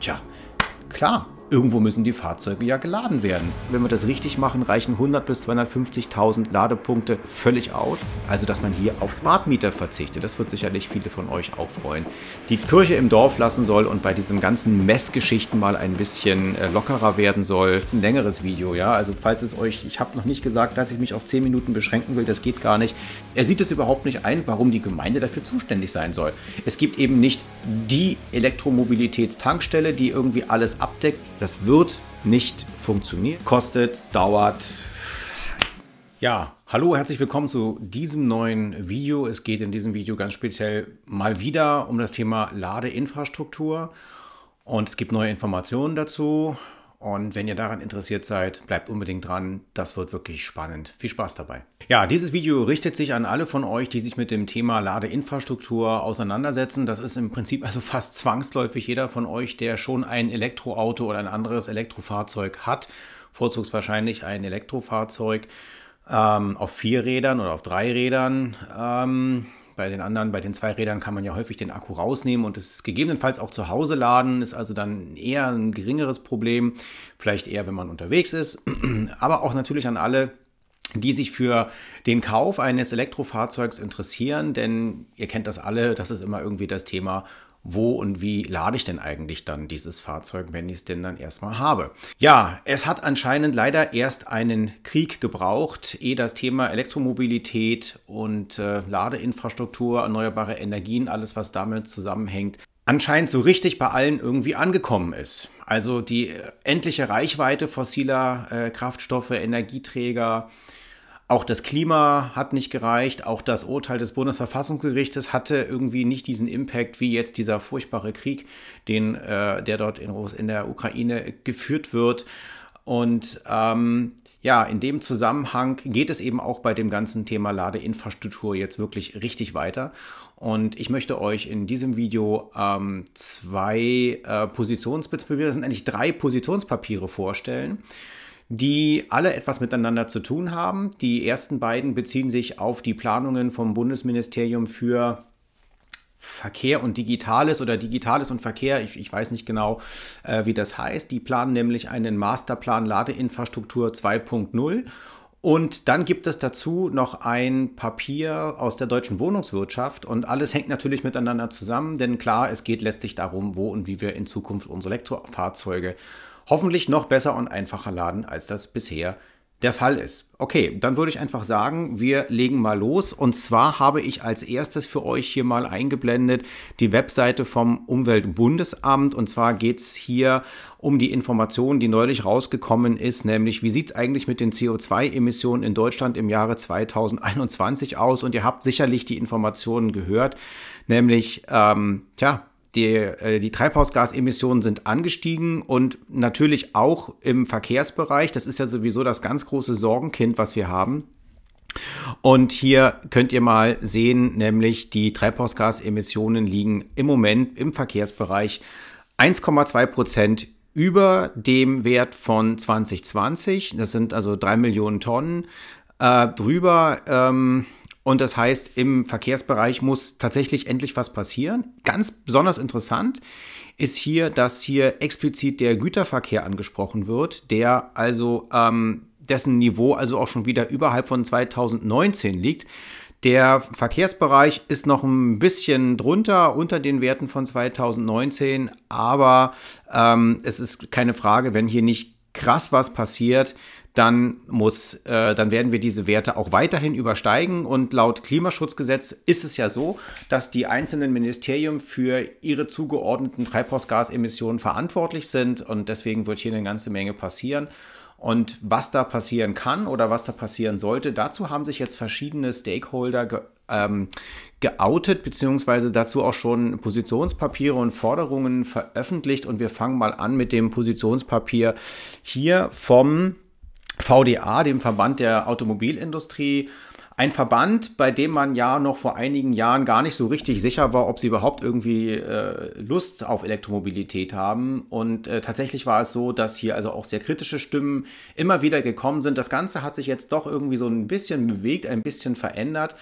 Tja, klar, Irgendwo müssen die Fahrzeuge ja geladen werden. Wenn wir das richtig machen, reichen 100 bis 250.000 Ladepunkte völlig aus. Also, dass man hier auf Smart Meter verzichtet. Das wird sicherlich viele von euch auch freuen. Die Kirche im Dorf lassen soll und bei diesen ganzen Messgeschichten mal ein bisschen äh, lockerer werden soll. Ein längeres Video, ja. Also, falls es euch, ich habe noch nicht gesagt, dass ich mich auf 10 Minuten beschränken will, das geht gar nicht. Er sieht es überhaupt nicht ein, warum die Gemeinde dafür zuständig sein soll. Es gibt eben nicht die Elektromobilitätstankstelle, die irgendwie alles abdeckt. Das wird nicht funktionieren. Kostet, dauert. Ja, hallo, herzlich willkommen zu diesem neuen Video. Es geht in diesem Video ganz speziell mal wieder um das Thema Ladeinfrastruktur. Und es gibt neue Informationen dazu. Und wenn ihr daran interessiert seid, bleibt unbedingt dran. Das wird wirklich spannend. Viel Spaß dabei. Ja, dieses Video richtet sich an alle von euch, die sich mit dem Thema Ladeinfrastruktur auseinandersetzen. Das ist im Prinzip also fast zwangsläufig jeder von euch, der schon ein Elektroauto oder ein anderes Elektrofahrzeug hat. Vorzugswahrscheinlich ein Elektrofahrzeug ähm, auf vier Rädern oder auf drei Rädern. Ähm, bei den anderen, bei den zwei Rädern kann man ja häufig den Akku rausnehmen und es gegebenenfalls auch zu Hause laden, ist also dann eher ein geringeres Problem. Vielleicht eher, wenn man unterwegs ist. Aber auch natürlich an alle, die sich für den Kauf eines Elektrofahrzeugs interessieren, denn ihr kennt das alle, das ist immer irgendwie das Thema wo und wie lade ich denn eigentlich dann dieses Fahrzeug, wenn ich es denn dann erstmal habe. Ja, es hat anscheinend leider erst einen Krieg gebraucht, ehe das Thema Elektromobilität und äh, Ladeinfrastruktur, erneuerbare Energien, alles was damit zusammenhängt, anscheinend so richtig bei allen irgendwie angekommen ist. Also die äh, endliche Reichweite fossiler äh, Kraftstoffe, Energieträger, auch das Klima hat nicht gereicht, auch das Urteil des Bundesverfassungsgerichtes hatte irgendwie nicht diesen Impact wie jetzt dieser furchtbare Krieg, den, äh, der dort in, in, der Ukraine geführt wird. Und ähm, ja, in dem Zusammenhang geht es eben auch bei dem ganzen Thema Ladeinfrastruktur jetzt wirklich richtig weiter. Und ich möchte euch in diesem Video ähm, zwei äh, Positionspapiere, das sind eigentlich drei Positionspapiere vorstellen die alle etwas miteinander zu tun haben. Die ersten beiden beziehen sich auf die Planungen vom Bundesministerium für Verkehr und Digitales oder Digitales und Verkehr, ich, ich weiß nicht genau, äh, wie das heißt. Die planen nämlich einen Masterplan Ladeinfrastruktur 2.0 und dann gibt es dazu noch ein Papier aus der deutschen Wohnungswirtschaft und alles hängt natürlich miteinander zusammen, denn klar, es geht letztlich darum, wo und wie wir in Zukunft unsere Elektrofahrzeuge hoffentlich noch besser und einfacher laden, als das bisher der Fall ist. Okay, dann würde ich einfach sagen, wir legen mal los. Und zwar habe ich als erstes für euch hier mal eingeblendet die Webseite vom Umweltbundesamt. Und zwar geht es hier um die Information, die neulich rausgekommen ist, nämlich wie sieht es eigentlich mit den CO2-Emissionen in Deutschland im Jahre 2021 aus? Und ihr habt sicherlich die Informationen gehört, nämlich, ähm, tja, die, äh, die Treibhausgasemissionen sind angestiegen und natürlich auch im Verkehrsbereich. Das ist ja sowieso das ganz große Sorgenkind, was wir haben. Und hier könnt ihr mal sehen, nämlich die Treibhausgasemissionen liegen im Moment im Verkehrsbereich 1,2 Prozent über dem Wert von 2020. Das sind also drei Millionen Tonnen. Äh, drüber ähm, und das heißt, im Verkehrsbereich muss tatsächlich endlich was passieren. Ganz besonders interessant ist hier, dass hier explizit der Güterverkehr angesprochen wird, der also ähm, dessen Niveau also auch schon wieder überhalb von 2019 liegt. Der Verkehrsbereich ist noch ein bisschen drunter, unter den Werten von 2019, aber ähm, es ist keine Frage, wenn hier nicht krass was passiert, dann muss, äh, dann werden wir diese Werte auch weiterhin übersteigen. Und laut Klimaschutzgesetz ist es ja so, dass die einzelnen Ministerien für ihre zugeordneten Treibhausgasemissionen verantwortlich sind. Und deswegen wird hier eine ganze Menge passieren. Und was da passieren kann oder was da passieren sollte, dazu haben sich jetzt verschiedene Stakeholder ge ähm, geoutet, beziehungsweise dazu auch schon Positionspapiere und Forderungen veröffentlicht. Und wir fangen mal an mit dem Positionspapier hier vom VDA, dem Verband der Automobilindustrie. Ein Verband, bei dem man ja noch vor einigen Jahren gar nicht so richtig sicher war, ob sie überhaupt irgendwie äh, Lust auf Elektromobilität haben. Und äh, tatsächlich war es so, dass hier also auch sehr kritische Stimmen immer wieder gekommen sind. Das Ganze hat sich jetzt doch irgendwie so ein bisschen bewegt, ein bisschen verändert.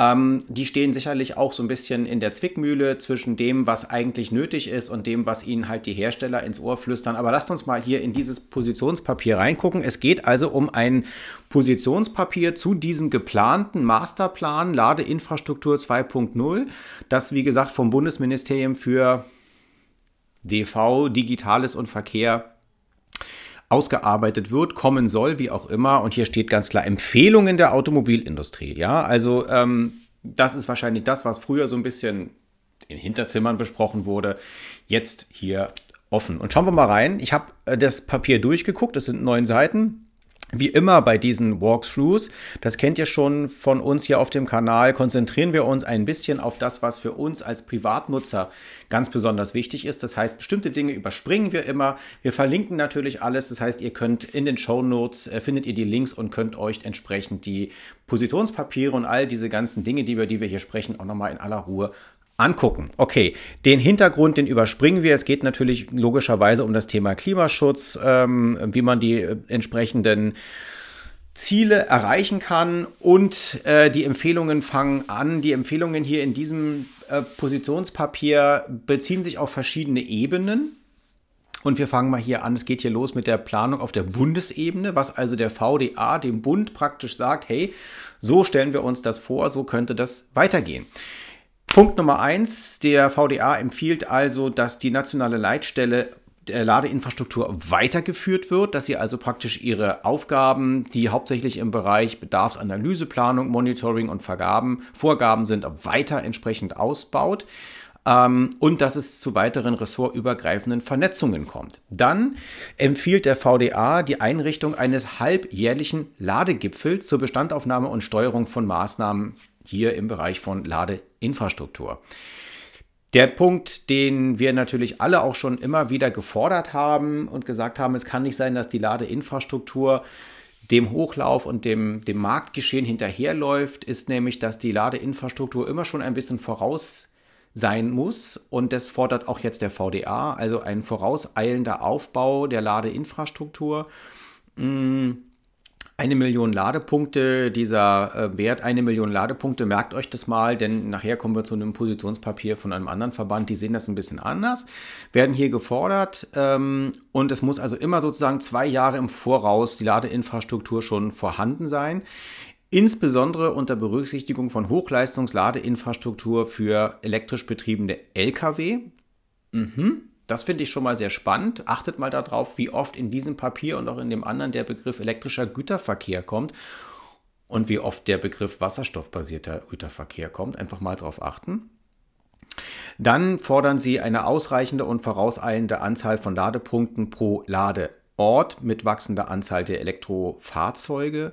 Ähm, die stehen sicherlich auch so ein bisschen in der Zwickmühle zwischen dem, was eigentlich nötig ist und dem, was ihnen halt die Hersteller ins Ohr flüstern. Aber lasst uns mal hier in dieses Positionspapier reingucken. Es geht also um ein Positionspapier zu diesem geplanten Masterplan Ladeinfrastruktur 2.0, das wie gesagt vom Bundesministerium für DV, Digitales und Verkehr ausgearbeitet wird, kommen soll, wie auch immer. Und hier steht ganz klar Empfehlungen der Automobilindustrie. Ja, also ähm, das ist wahrscheinlich das, was früher so ein bisschen in Hinterzimmern besprochen wurde. Jetzt hier offen. Und schauen wir mal rein. Ich habe äh, das Papier durchgeguckt. Das sind neun Seiten. Wie immer bei diesen Walkthroughs, das kennt ihr schon von uns hier auf dem Kanal, konzentrieren wir uns ein bisschen auf das, was für uns als Privatnutzer ganz besonders wichtig ist. Das heißt, bestimmte Dinge überspringen wir immer. Wir verlinken natürlich alles. Das heißt, ihr könnt in den Show Notes äh, findet ihr die Links und könnt euch entsprechend die Positionspapiere und all diese ganzen Dinge, über die wir hier sprechen, auch nochmal in aller Ruhe angucken. Okay, den Hintergrund, den überspringen wir. Es geht natürlich logischerweise um das Thema Klimaschutz, ähm, wie man die äh, entsprechenden Ziele erreichen kann und äh, die Empfehlungen fangen an. Die Empfehlungen hier in diesem äh, Positionspapier beziehen sich auf verschiedene Ebenen. Und wir fangen mal hier an. Es geht hier los mit der Planung auf der Bundesebene, was also der VDA dem Bund praktisch sagt, hey, so stellen wir uns das vor, so könnte das weitergehen. Punkt Nummer eins, der VDA empfiehlt also, dass die nationale Leitstelle der Ladeinfrastruktur weitergeführt wird, dass sie also praktisch ihre Aufgaben, die hauptsächlich im Bereich Bedarfsanalyse, Planung, Monitoring und Vergaben, Vorgaben sind, weiter entsprechend ausbaut ähm, und dass es zu weiteren ressortübergreifenden Vernetzungen kommt. Dann empfiehlt der VDA die Einrichtung eines halbjährlichen Ladegipfels zur Bestandaufnahme und Steuerung von Maßnahmen hier im Bereich von Ladeinfrastruktur. Der Punkt, den wir natürlich alle auch schon immer wieder gefordert haben und gesagt haben, es kann nicht sein, dass die Ladeinfrastruktur dem Hochlauf und dem, dem Marktgeschehen hinterherläuft, ist nämlich, dass die Ladeinfrastruktur immer schon ein bisschen voraus sein muss. Und das fordert auch jetzt der VDA, also ein vorauseilender Aufbau der Ladeinfrastruktur. Mmh eine Million Ladepunkte, dieser äh, Wert eine Million Ladepunkte, merkt euch das mal, denn nachher kommen wir zu einem Positionspapier von einem anderen Verband, die sehen das ein bisschen anders, werden hier gefordert ähm, und es muss also immer sozusagen zwei Jahre im Voraus die Ladeinfrastruktur schon vorhanden sein. Insbesondere unter Berücksichtigung von Hochleistungsladeinfrastruktur für elektrisch betriebene Lkw. Mhm. Das finde ich schon mal sehr spannend. Achtet mal darauf, wie oft in diesem Papier und auch in dem anderen der Begriff elektrischer Güterverkehr kommt und wie oft der Begriff wasserstoffbasierter Güterverkehr kommt. Einfach mal darauf achten. Dann fordern sie eine ausreichende und vorauseilende Anzahl von Ladepunkten pro Ladeort mit wachsender Anzahl der Elektrofahrzeuge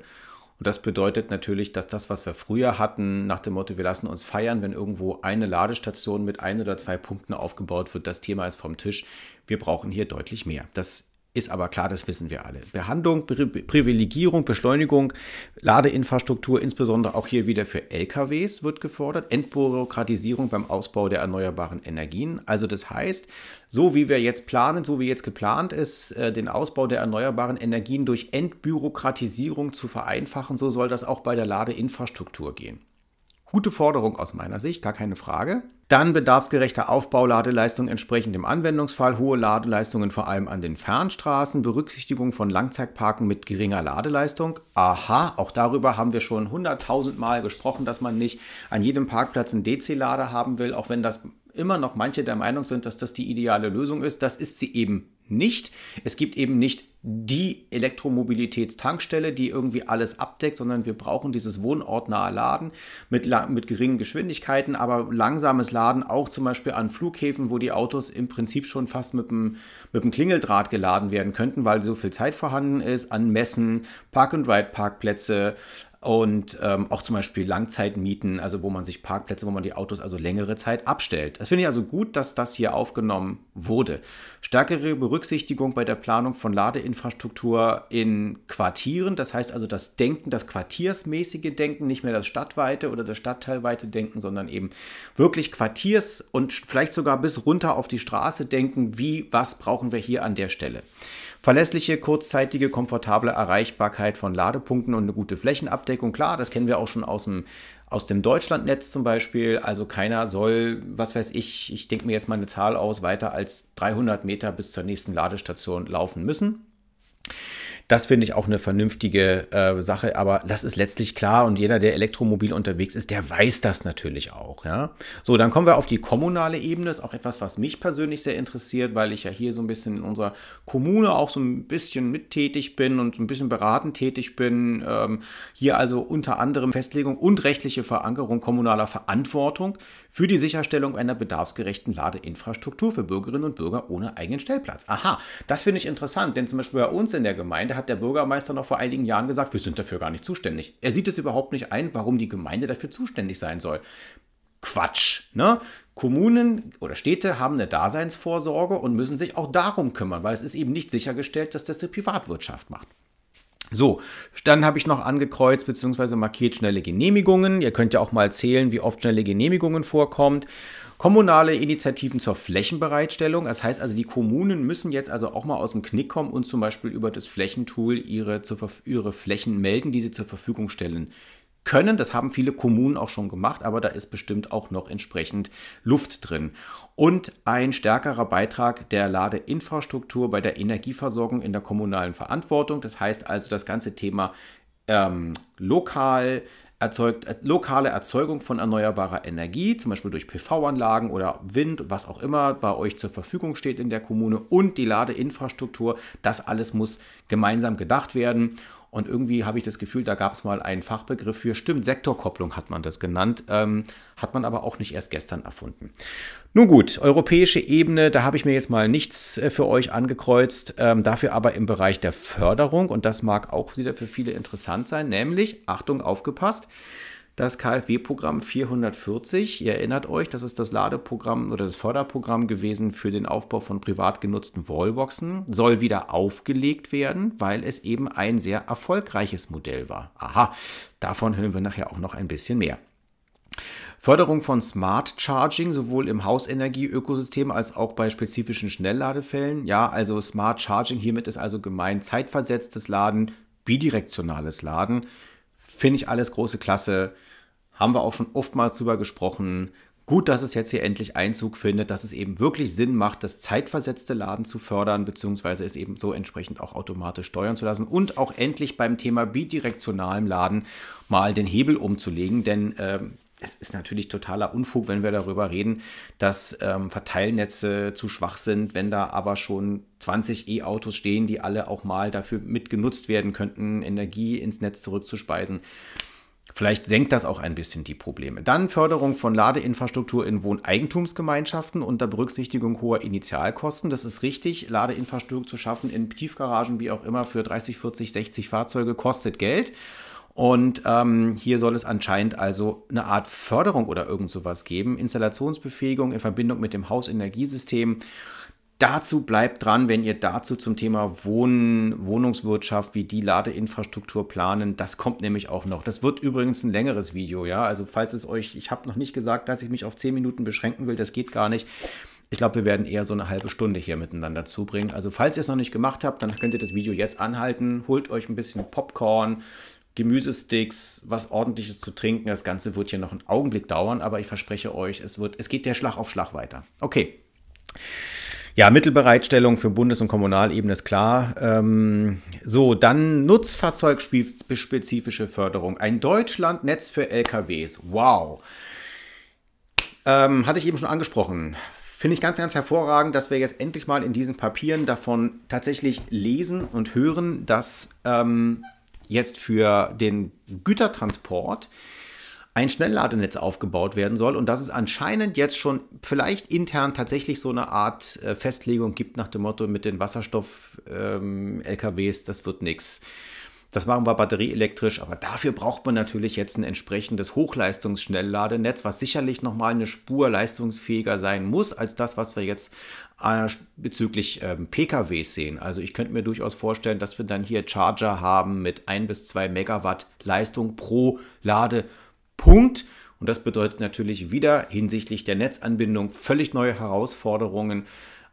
und das bedeutet natürlich, dass das, was wir früher hatten, nach dem Motto, wir lassen uns feiern, wenn irgendwo eine Ladestation mit ein oder zwei Punkten aufgebaut wird, das Thema ist vom Tisch. Wir brauchen hier deutlich mehr. Das ist aber klar, das wissen wir alle. Behandlung, Privilegierung, Beschleunigung, Ladeinfrastruktur, insbesondere auch hier wieder für LKWs wird gefordert. Entbürokratisierung beim Ausbau der erneuerbaren Energien. Also das heißt, so wie wir jetzt planen, so wie jetzt geplant ist, äh, den Ausbau der erneuerbaren Energien durch Entbürokratisierung zu vereinfachen, so soll das auch bei der Ladeinfrastruktur gehen. Gute Forderung aus meiner Sicht, gar keine Frage. Dann bedarfsgerechter Aufbau, Ladeleistung entsprechend im Anwendungsfall, hohe Ladeleistungen vor allem an den Fernstraßen, Berücksichtigung von Langzeitparken mit geringer Ladeleistung. Aha, auch darüber haben wir schon hunderttausend Mal gesprochen, dass man nicht an jedem Parkplatz einen DC-Lader haben will, auch wenn das immer noch manche der Meinung sind, dass das die ideale Lösung ist. Das ist sie eben nicht. Es gibt eben nicht die Elektromobilitätstankstelle, die irgendwie alles abdeckt, sondern wir brauchen dieses wohnortnahe Laden mit, mit geringen Geschwindigkeiten, aber langsames Laden auch zum Beispiel an Flughäfen, wo die Autos im Prinzip schon fast mit dem, mit dem Klingeldraht geladen werden könnten, weil so viel Zeit vorhanden ist, an Messen, Park-and-Ride-Parkplätze, und ähm, auch zum Beispiel Langzeitmieten, also wo man sich Parkplätze, wo man die Autos also längere Zeit abstellt. Das finde ich also gut, dass das hier aufgenommen wurde. Stärkere Berücksichtigung bei der Planung von Ladeinfrastruktur in Quartieren, das heißt also das Denken, das quartiersmäßige Denken, nicht mehr das stadtweite oder das stadtteilweite Denken, sondern eben wirklich Quartiers- und vielleicht sogar bis runter auf die Straße denken, wie, was brauchen wir hier an der Stelle. Verlässliche, kurzzeitige, komfortable Erreichbarkeit von Ladepunkten und eine gute Flächenabdeckung. Klar, das kennen wir auch schon aus dem, aus dem Deutschlandnetz zum Beispiel. Also keiner soll, was weiß ich, ich denke mir jetzt mal eine Zahl aus, weiter als 300 Meter bis zur nächsten Ladestation laufen müssen. Das finde ich auch eine vernünftige äh, Sache, aber das ist letztlich klar und jeder, der elektromobil unterwegs ist, der weiß das natürlich auch. Ja? So, dann kommen wir auf die kommunale Ebene. Das ist auch etwas, was mich persönlich sehr interessiert, weil ich ja hier so ein bisschen in unserer Kommune auch so ein bisschen mittätig bin und ein bisschen beratend tätig bin. Ähm, hier also unter anderem Festlegung und rechtliche Verankerung kommunaler Verantwortung für die Sicherstellung einer bedarfsgerechten Ladeinfrastruktur für Bürgerinnen und Bürger ohne eigenen Stellplatz. Aha, das finde ich interessant, denn zum Beispiel bei uns in der Gemeinde hat der Bürgermeister noch vor einigen Jahren gesagt, wir sind dafür gar nicht zuständig. Er sieht es überhaupt nicht ein, warum die Gemeinde dafür zuständig sein soll. Quatsch. Ne? Kommunen oder Städte haben eine Daseinsvorsorge und müssen sich auch darum kümmern, weil es ist eben nicht sichergestellt, dass das die Privatwirtschaft macht. So, dann habe ich noch angekreuzt bzw. markiert schnelle Genehmigungen. Ihr könnt ja auch mal zählen, wie oft schnelle Genehmigungen vorkommt. Kommunale Initiativen zur Flächenbereitstellung. Das heißt also, die Kommunen müssen jetzt also auch mal aus dem Knick kommen und zum Beispiel über das Flächentool ihre, ihre Flächen melden, die sie zur Verfügung stellen können. Das haben viele Kommunen auch schon gemacht, aber da ist bestimmt auch noch entsprechend Luft drin. Und ein stärkerer Beitrag der Ladeinfrastruktur bei der Energieversorgung in der kommunalen Verantwortung. Das heißt also das ganze Thema ähm, lokal erzeugt äh, lokale Erzeugung von erneuerbarer Energie, zum Beispiel durch PV-Anlagen oder Wind, was auch immer bei euch zur Verfügung steht in der Kommune und die Ladeinfrastruktur. Das alles muss gemeinsam gedacht werden. Und irgendwie habe ich das Gefühl, da gab es mal einen Fachbegriff für. Stimmt, Sektorkopplung hat man das genannt. Ähm, hat man aber auch nicht erst gestern erfunden. Nun gut, europäische Ebene, da habe ich mir jetzt mal nichts äh, für euch angekreuzt. Ähm, dafür aber im Bereich der Förderung. Und das mag auch wieder für viele interessant sein. Nämlich, Achtung, aufgepasst das KfW-Programm 440. Ihr erinnert euch, das ist das Ladeprogramm oder das Förderprogramm gewesen für den Aufbau von privat genutzten Wallboxen, soll wieder aufgelegt werden, weil es eben ein sehr erfolgreiches Modell war. Aha, davon hören wir nachher auch noch ein bisschen mehr. Förderung von Smart Charging sowohl im Hausenergieökosystem als auch bei spezifischen Schnellladefällen. Ja, also Smart Charging, hiermit ist also gemeint zeitversetztes Laden, bidirektionales Laden. Finde ich alles große Klasse. Haben wir auch schon oftmals drüber gesprochen. Gut, dass es jetzt hier endlich Einzug findet, dass es eben wirklich Sinn macht, das zeitversetzte Laden zu fördern, beziehungsweise es eben so entsprechend auch automatisch steuern zu lassen und auch endlich beim Thema bidirektionalem Laden mal den Hebel umzulegen, denn ähm, es ist natürlich totaler Unfug, wenn wir darüber reden, dass ähm, Verteilnetze zu schwach sind, wenn da aber schon 20 E-Autos stehen, die alle auch mal dafür mitgenutzt werden könnten, Energie ins Netz zurückzuspeisen. Vielleicht senkt das auch ein bisschen die Probleme. Dann Förderung von Ladeinfrastruktur in Wohneigentumsgemeinschaften unter Berücksichtigung hoher Initialkosten. Das ist richtig. Ladeinfrastruktur zu schaffen in Tiefgaragen, wie auch immer, für 30, 40, 60 Fahrzeuge kostet Geld. Und ähm, hier soll es anscheinend also eine Art Förderung oder irgend sowas geben. Installationsbefähigung in Verbindung mit dem Hausenergiesystem. Dazu bleibt dran, wenn ihr dazu zum Thema Wohnen, Wohnungswirtschaft, wie die Ladeinfrastruktur planen. Das kommt nämlich auch noch. Das wird übrigens ein längeres Video, ja. Also falls es euch, ich habe noch nicht gesagt, dass ich mich auf 10 Minuten beschränken will, das geht gar nicht. Ich glaube, wir werden eher so eine halbe Stunde hier miteinander zubringen. Also falls ihr es noch nicht gemacht habt, dann könnt ihr das Video jetzt anhalten. Holt euch ein bisschen Popcorn, Gemüsesticks, was ordentliches zu trinken. Das Ganze wird hier noch einen Augenblick dauern, aber ich verspreche euch, es wird, es geht der Schlag auf Schlag weiter. Okay. Ja, Mittelbereitstellung für Bundes- und Kommunalebene ist klar. Ähm, so, dann Nutzfahrzeugspezifische Förderung. Ein Deutschlandnetz für LKWs. Wow. Ähm, hatte ich eben schon angesprochen. Finde ich ganz, ganz hervorragend, dass wir jetzt endlich mal in diesen Papieren davon tatsächlich lesen und hören, dass ähm, jetzt für den Gütertransport ein Schnellladenetz aufgebaut werden soll und dass es anscheinend jetzt schon vielleicht intern tatsächlich so eine Art äh, Festlegung gibt nach dem Motto mit den Wasserstoff-LKWs, ähm, das wird nichts. Das machen wir batterieelektrisch, aber dafür braucht man natürlich jetzt ein entsprechendes Hochleistungsschnellladenetz, was sicherlich nochmal eine Spur leistungsfähiger sein muss als das, was wir jetzt äh, bezüglich ähm, PKWs sehen. Also ich könnte mir durchaus vorstellen, dass wir dann hier Charger haben mit 1 bis 2 Megawatt Leistung pro Ladepunkt. Und das bedeutet natürlich wieder hinsichtlich der Netzanbindung völlig neue Herausforderungen.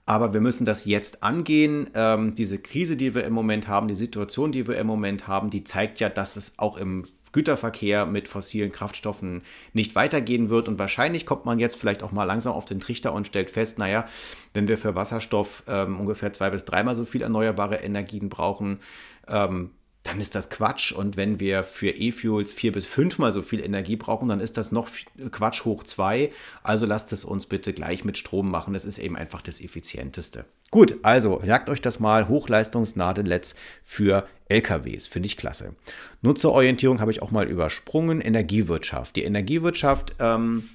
Aber wir müssen das jetzt angehen. Ähm, diese Krise, die wir im Moment haben, die Situation, die wir im Moment haben, die zeigt ja, dass es auch im Güterverkehr mit fossilen Kraftstoffen nicht weitergehen wird. Und wahrscheinlich kommt man jetzt vielleicht auch mal langsam auf den Trichter und stellt fest, naja, wenn wir für Wasserstoff ähm, ungefähr zwei bis dreimal so viel erneuerbare Energien brauchen, ähm, dann ist das Quatsch. Und wenn wir für E-Fuels vier bis fünfmal so viel Energie brauchen, dann ist das noch Quatsch hoch zwei. Also lasst es uns bitte gleich mit Strom machen. Das ist eben einfach das Effizienteste. Gut, also jagt euch das mal Hochleistungsnadelets für LKWs. Finde ich klasse. Nutzerorientierung habe ich auch mal übersprungen. Energiewirtschaft. Die Energiewirtschaft ähm,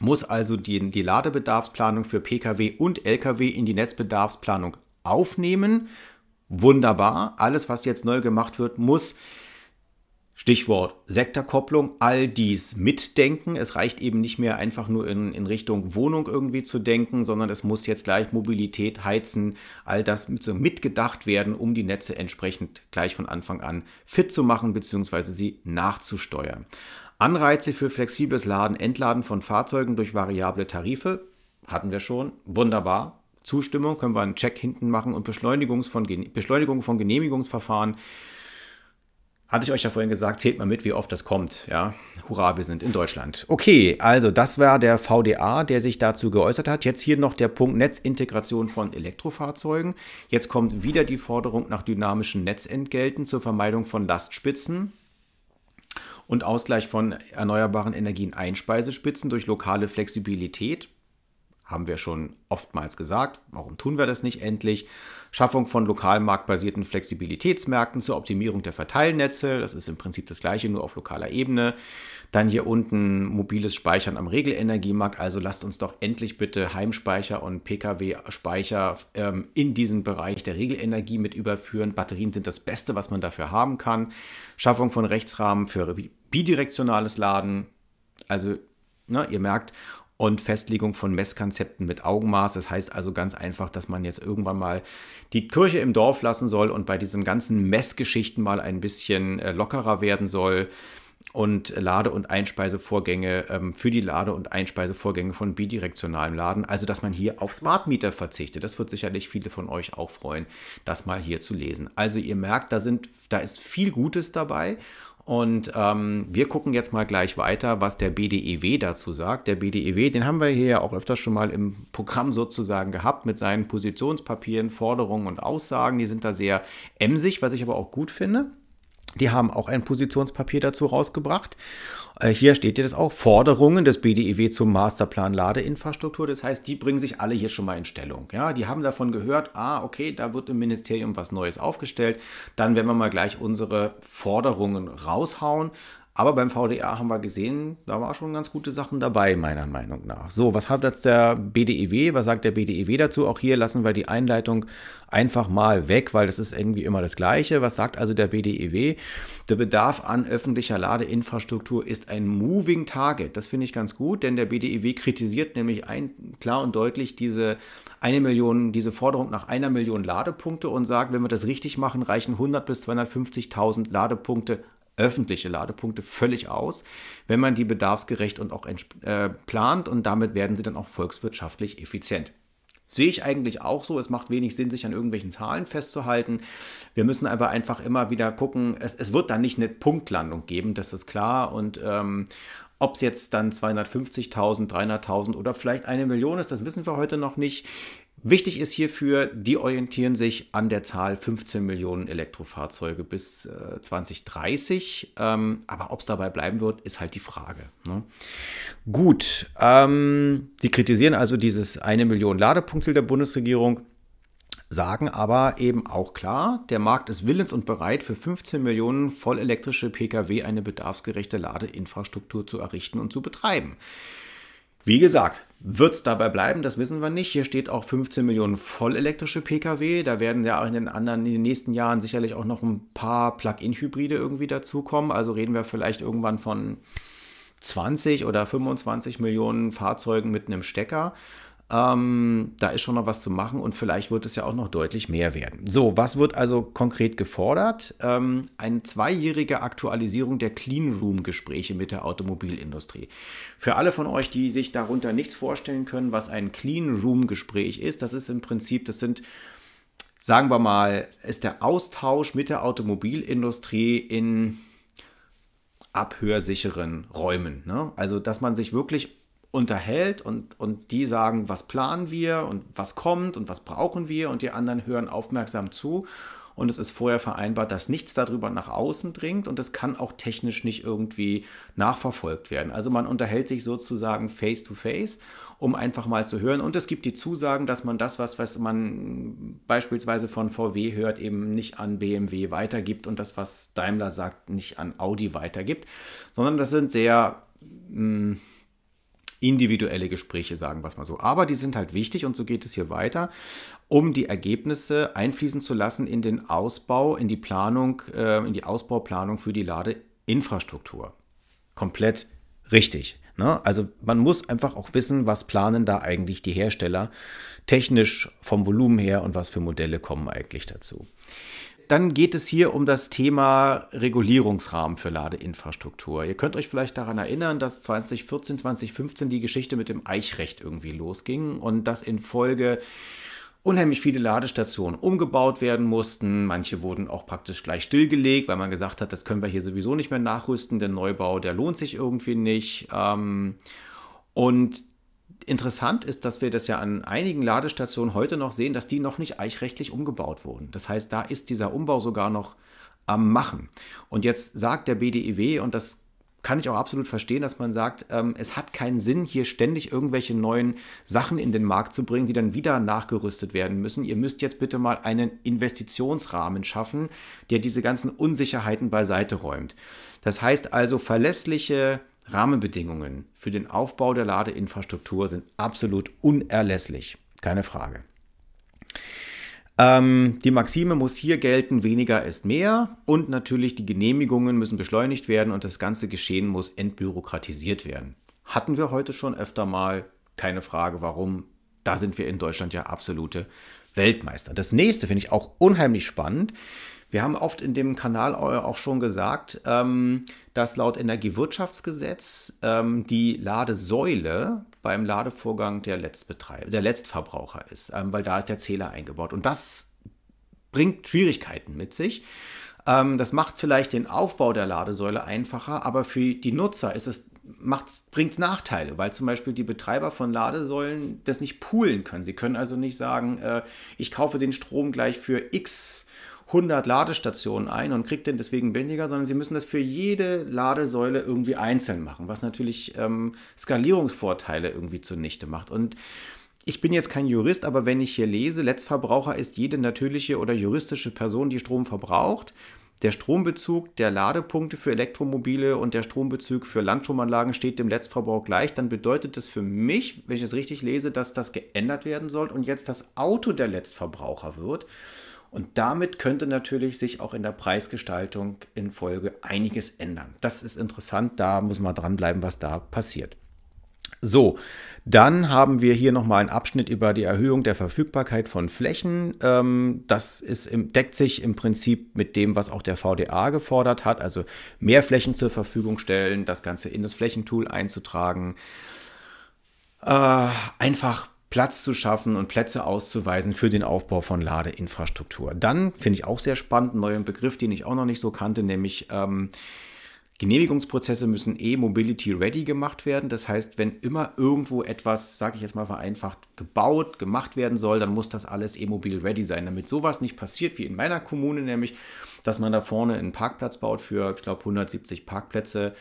muss also die, die Ladebedarfsplanung für Pkw und Lkw in die Netzbedarfsplanung aufnehmen wunderbar. Alles, was jetzt neu gemacht wird, muss Stichwort Sektorkopplung, all dies mitdenken. Es reicht eben nicht mehr einfach nur in, in Richtung Wohnung irgendwie zu denken, sondern es muss jetzt gleich Mobilität, Heizen, all das mit, so mitgedacht werden, um die Netze entsprechend gleich von Anfang an fit zu machen bzw. sie nachzusteuern. Anreize für flexibles Laden, Entladen von Fahrzeugen durch variable Tarife hatten wir schon. Wunderbar. Zustimmung, können wir einen Check hinten machen und Beschleunigung von, Beschleunigung von Genehmigungsverfahren. Hatte ich euch ja vorhin gesagt, zählt mal mit, wie oft das kommt. Ja, hurra, wir sind in Deutschland. Okay, also das war der VDA, der sich dazu geäußert hat. Jetzt hier noch der Punkt Netzintegration von Elektrofahrzeugen. Jetzt kommt wieder die Forderung nach dynamischen Netzentgelten zur Vermeidung von Lastspitzen und Ausgleich von erneuerbaren Energien Einspeisespitzen durch lokale Flexibilität haben wir schon oftmals gesagt. Warum tun wir das nicht endlich? Schaffung von lokal marktbasierten Flexibilitätsmärkten zur Optimierung der Verteilnetze. Das ist im Prinzip das gleiche, nur auf lokaler Ebene. Dann hier unten mobiles Speichern am Regelenergiemarkt. Also lasst uns doch endlich bitte Heimspeicher und Pkw-Speicher ähm, in diesen Bereich der Regelenergie mit überführen. Batterien sind das Beste, was man dafür haben kann. Schaffung von Rechtsrahmen für bidirektionales Laden. Also, na, ihr merkt, und Festlegung von Messkonzepten mit Augenmaß. Das heißt also ganz einfach, dass man jetzt irgendwann mal die Kirche im Dorf lassen soll und bei diesen ganzen Messgeschichten mal ein bisschen äh, lockerer werden soll und Lade- und Einspeisevorgänge ähm, für die Lade- und Einspeisevorgänge von bidirektionalem Laden. Also, dass man hier auf Smart Meter verzichtet. Das wird sicherlich viele von euch auch freuen, das mal hier zu lesen. Also, ihr merkt, da, sind, da ist viel Gutes dabei. Und ähm, wir gucken jetzt mal gleich weiter, was der BDEW dazu sagt. Der BDEW, den haben wir hier ja auch öfters schon mal im Programm sozusagen gehabt mit seinen Positionspapieren, Forderungen und Aussagen. Die sind da sehr emsig, was ich aber auch gut finde. Die haben auch ein Positionspapier dazu rausgebracht. Äh, hier steht ja das auch, Forderungen des BDEW zum Masterplan Ladeinfrastruktur. Das heißt, die bringen sich alle hier schon mal in Stellung. Ja, die haben davon gehört, ah, okay, da wird im Ministerium was Neues aufgestellt. Dann werden wir mal gleich unsere Forderungen raushauen. Aber beim VDA haben wir gesehen, da war schon ganz gute Sachen dabei, meiner Meinung nach. So, was hat jetzt der BDEW? Was sagt der BDEW dazu? Auch hier lassen wir die Einleitung einfach mal weg, weil das ist irgendwie immer das Gleiche. Was sagt also der BDEW? Der Bedarf an öffentlicher Ladeinfrastruktur ist ein Moving Target. Das finde ich ganz gut, denn der BDEW kritisiert nämlich ein, klar und deutlich diese eine Million, diese Forderung nach einer Million Ladepunkte und sagt, wenn wir das richtig machen, reichen 100 bis 250.000 Ladepunkte öffentliche Ladepunkte völlig aus, wenn man die bedarfsgerecht und auch äh, plant und damit werden sie dann auch volkswirtschaftlich effizient. Sehe ich eigentlich auch so. Es macht wenig Sinn, sich an irgendwelchen Zahlen festzuhalten. Wir müssen aber einfach immer wieder gucken. Es, es wird dann nicht eine Punktlandung geben, das ist klar. Und ähm, ob es jetzt dann 250.000, 300.000 oder vielleicht eine Million ist, das wissen wir heute noch nicht. Wichtig ist hierfür, die orientieren sich an der Zahl 15 Millionen Elektrofahrzeuge bis äh, 2030. Ähm, aber ob es dabei bleiben wird, ist halt die Frage. Ne? Gut, ähm, sie kritisieren also dieses eine Million Ladepunktziel der Bundesregierung, sagen aber eben auch klar, der Markt ist willens und bereit, für 15 Millionen vollelektrische Pkw eine bedarfsgerechte Ladeinfrastruktur zu errichten und zu betreiben. Wie gesagt, wird es dabei bleiben, das wissen wir nicht. Hier steht auch 15 Millionen vollelektrische Pkw. Da werden ja auch in den anderen, in den nächsten Jahren sicherlich auch noch ein paar Plug-in-Hybride irgendwie dazukommen. Also reden wir vielleicht irgendwann von 20 oder 25 Millionen Fahrzeugen mit einem Stecker. Ähm, da ist schon noch was zu machen und vielleicht wird es ja auch noch deutlich mehr werden. So, was wird also konkret gefordert? Ähm, eine zweijährige Aktualisierung der Clean Room Gespräche mit der Automobilindustrie. Für alle von euch, die sich darunter nichts vorstellen können, was ein Clean Room Gespräch ist, das ist im Prinzip, das sind sagen wir mal, ist der Austausch mit der Automobilindustrie in abhörsicheren Räumen. Ne? Also, dass man sich wirklich unterhält und, und die sagen, was planen wir und was kommt und was brauchen wir und die anderen hören aufmerksam zu. Und es ist vorher vereinbart, dass nichts darüber nach außen dringt und es kann auch technisch nicht irgendwie nachverfolgt werden. Also man unterhält sich sozusagen face to face, um einfach mal zu hören. Und es gibt die Zusagen, dass man das, was, was man beispielsweise von VW hört, eben nicht an BMW weitergibt und das, was Daimler sagt, nicht an Audi weitergibt, sondern das sind sehr mh, hm, individuelle Gespräche, sagen wir es mal so. Aber die sind halt wichtig und so geht es hier weiter, um die Ergebnisse einfließen zu lassen in den Ausbau, in die Planung, äh, in die Ausbauplanung für die Ladeinfrastruktur. Komplett richtig. Ne? Also man muss einfach auch wissen, was planen da eigentlich die Hersteller technisch vom Volumen her und was für Modelle kommen eigentlich dazu. Dann geht es hier um das Thema Regulierungsrahmen für Ladeinfrastruktur. Ihr könnt euch vielleicht daran erinnern, dass 2014, 2015 die Geschichte mit dem Eichrecht irgendwie losging und dass in Folge unheimlich viele Ladestationen umgebaut werden mussten. Manche wurden auch praktisch gleich stillgelegt, weil man gesagt hat, das können wir hier sowieso nicht mehr nachrüsten. Der Neubau, der lohnt sich irgendwie nicht. Ähm, und Interessant ist, dass wir das ja an einigen Ladestationen heute noch sehen, dass die noch nicht eichrechtlich umgebaut wurden. Das heißt, da ist dieser Umbau sogar noch am Machen. Und jetzt sagt der BDEW, und das kann ich auch absolut verstehen, dass man sagt, ähm, es hat keinen Sinn, hier ständig irgendwelche neuen Sachen in den Markt zu bringen, die dann wieder nachgerüstet werden müssen. Ihr müsst jetzt bitte mal einen Investitionsrahmen schaffen, der diese ganzen Unsicherheiten beiseite räumt. Das heißt also, verlässliche Rahmenbedingungen für den Aufbau der Ladeinfrastruktur sind absolut unerlässlich. Keine Frage. Ähm, die Maxime muss hier gelten, weniger ist mehr und natürlich die Genehmigungen müssen beschleunigt werden und das ganze Geschehen muss entbürokratisiert werden. Hatten wir heute schon öfter mal, keine Frage, warum. Da sind wir in Deutschland ja absolute Weltmeister. Das nächste finde ich auch unheimlich spannend. Wir haben oft in dem Kanal auch schon gesagt, ähm, dass laut Energiewirtschaftsgesetz ähm, die Ladesäule beim Ladevorgang der Letztbetreiber, der Letztverbraucher ist, ähm, weil da ist der Zähler eingebaut. Und das bringt Schwierigkeiten mit sich. das macht vielleicht den Aufbau der Ladesäule einfacher, aber für die Nutzer ist es bringt es Nachteile, weil zum Beispiel die Betreiber von Ladesäulen das nicht poolen können. Sie können also nicht sagen, äh, ich kaufe den Strom gleich für X 100 Ladestationen ein und kriegt den deswegen weniger, sondern sie müssen das für jede Ladesäule irgendwie einzeln machen, was natürlich ähm, Skalierungsvorteile irgendwie zunichte macht. Und ich bin jetzt kein Jurist, aber wenn ich hier lese, Letztverbraucher ist jede natürliche oder juristische Person, die Strom verbraucht. Der Strombezug der Ladepunkte für Elektromobile und der Strombezug für Landstromanlagen steht dem Letztverbrauch gleich, dann bedeutet das für mich, wenn ich es richtig lese, dass das geändert werden soll und jetzt das Auto der Letztverbraucher wird. Und damit könnte natürlich sich auch in der Preisgestaltung in Folge einiges ändern. Das ist interessant, da muss man dranbleiben, was da passiert. So, dann haben wir hier nochmal einen Abschnitt über die Erhöhung der Verfügbarkeit von Flächen. Ähm, das ist deckt sich im Prinzip mit dem, was auch der VDA gefordert hat, also mehr Flächen zur Verfügung stellen, das Ganze in das Flächentool einzutragen. Äh, einfach Platz zu schaffen und Plätze auszuweisen für den Aufbau von Ladeinfrastruktur. Dann finde ich auch sehr spannend, einen neuen Begriff, den ich auch noch nicht so kannte, nämlich ähm, Genehmigungsprozesse müssen E-Mobility ready gemacht werden. Das heißt, wenn immer irgendwo etwas, sage ich jetzt mal vereinfacht, gebaut, gemacht werden soll, dann muss das alles E-Mobil ready sein, damit sowas nicht passiert wie in meiner Kommune, nämlich, dass man da vorne einen Parkplatz baut für, ich glaube, 170 Parkplätze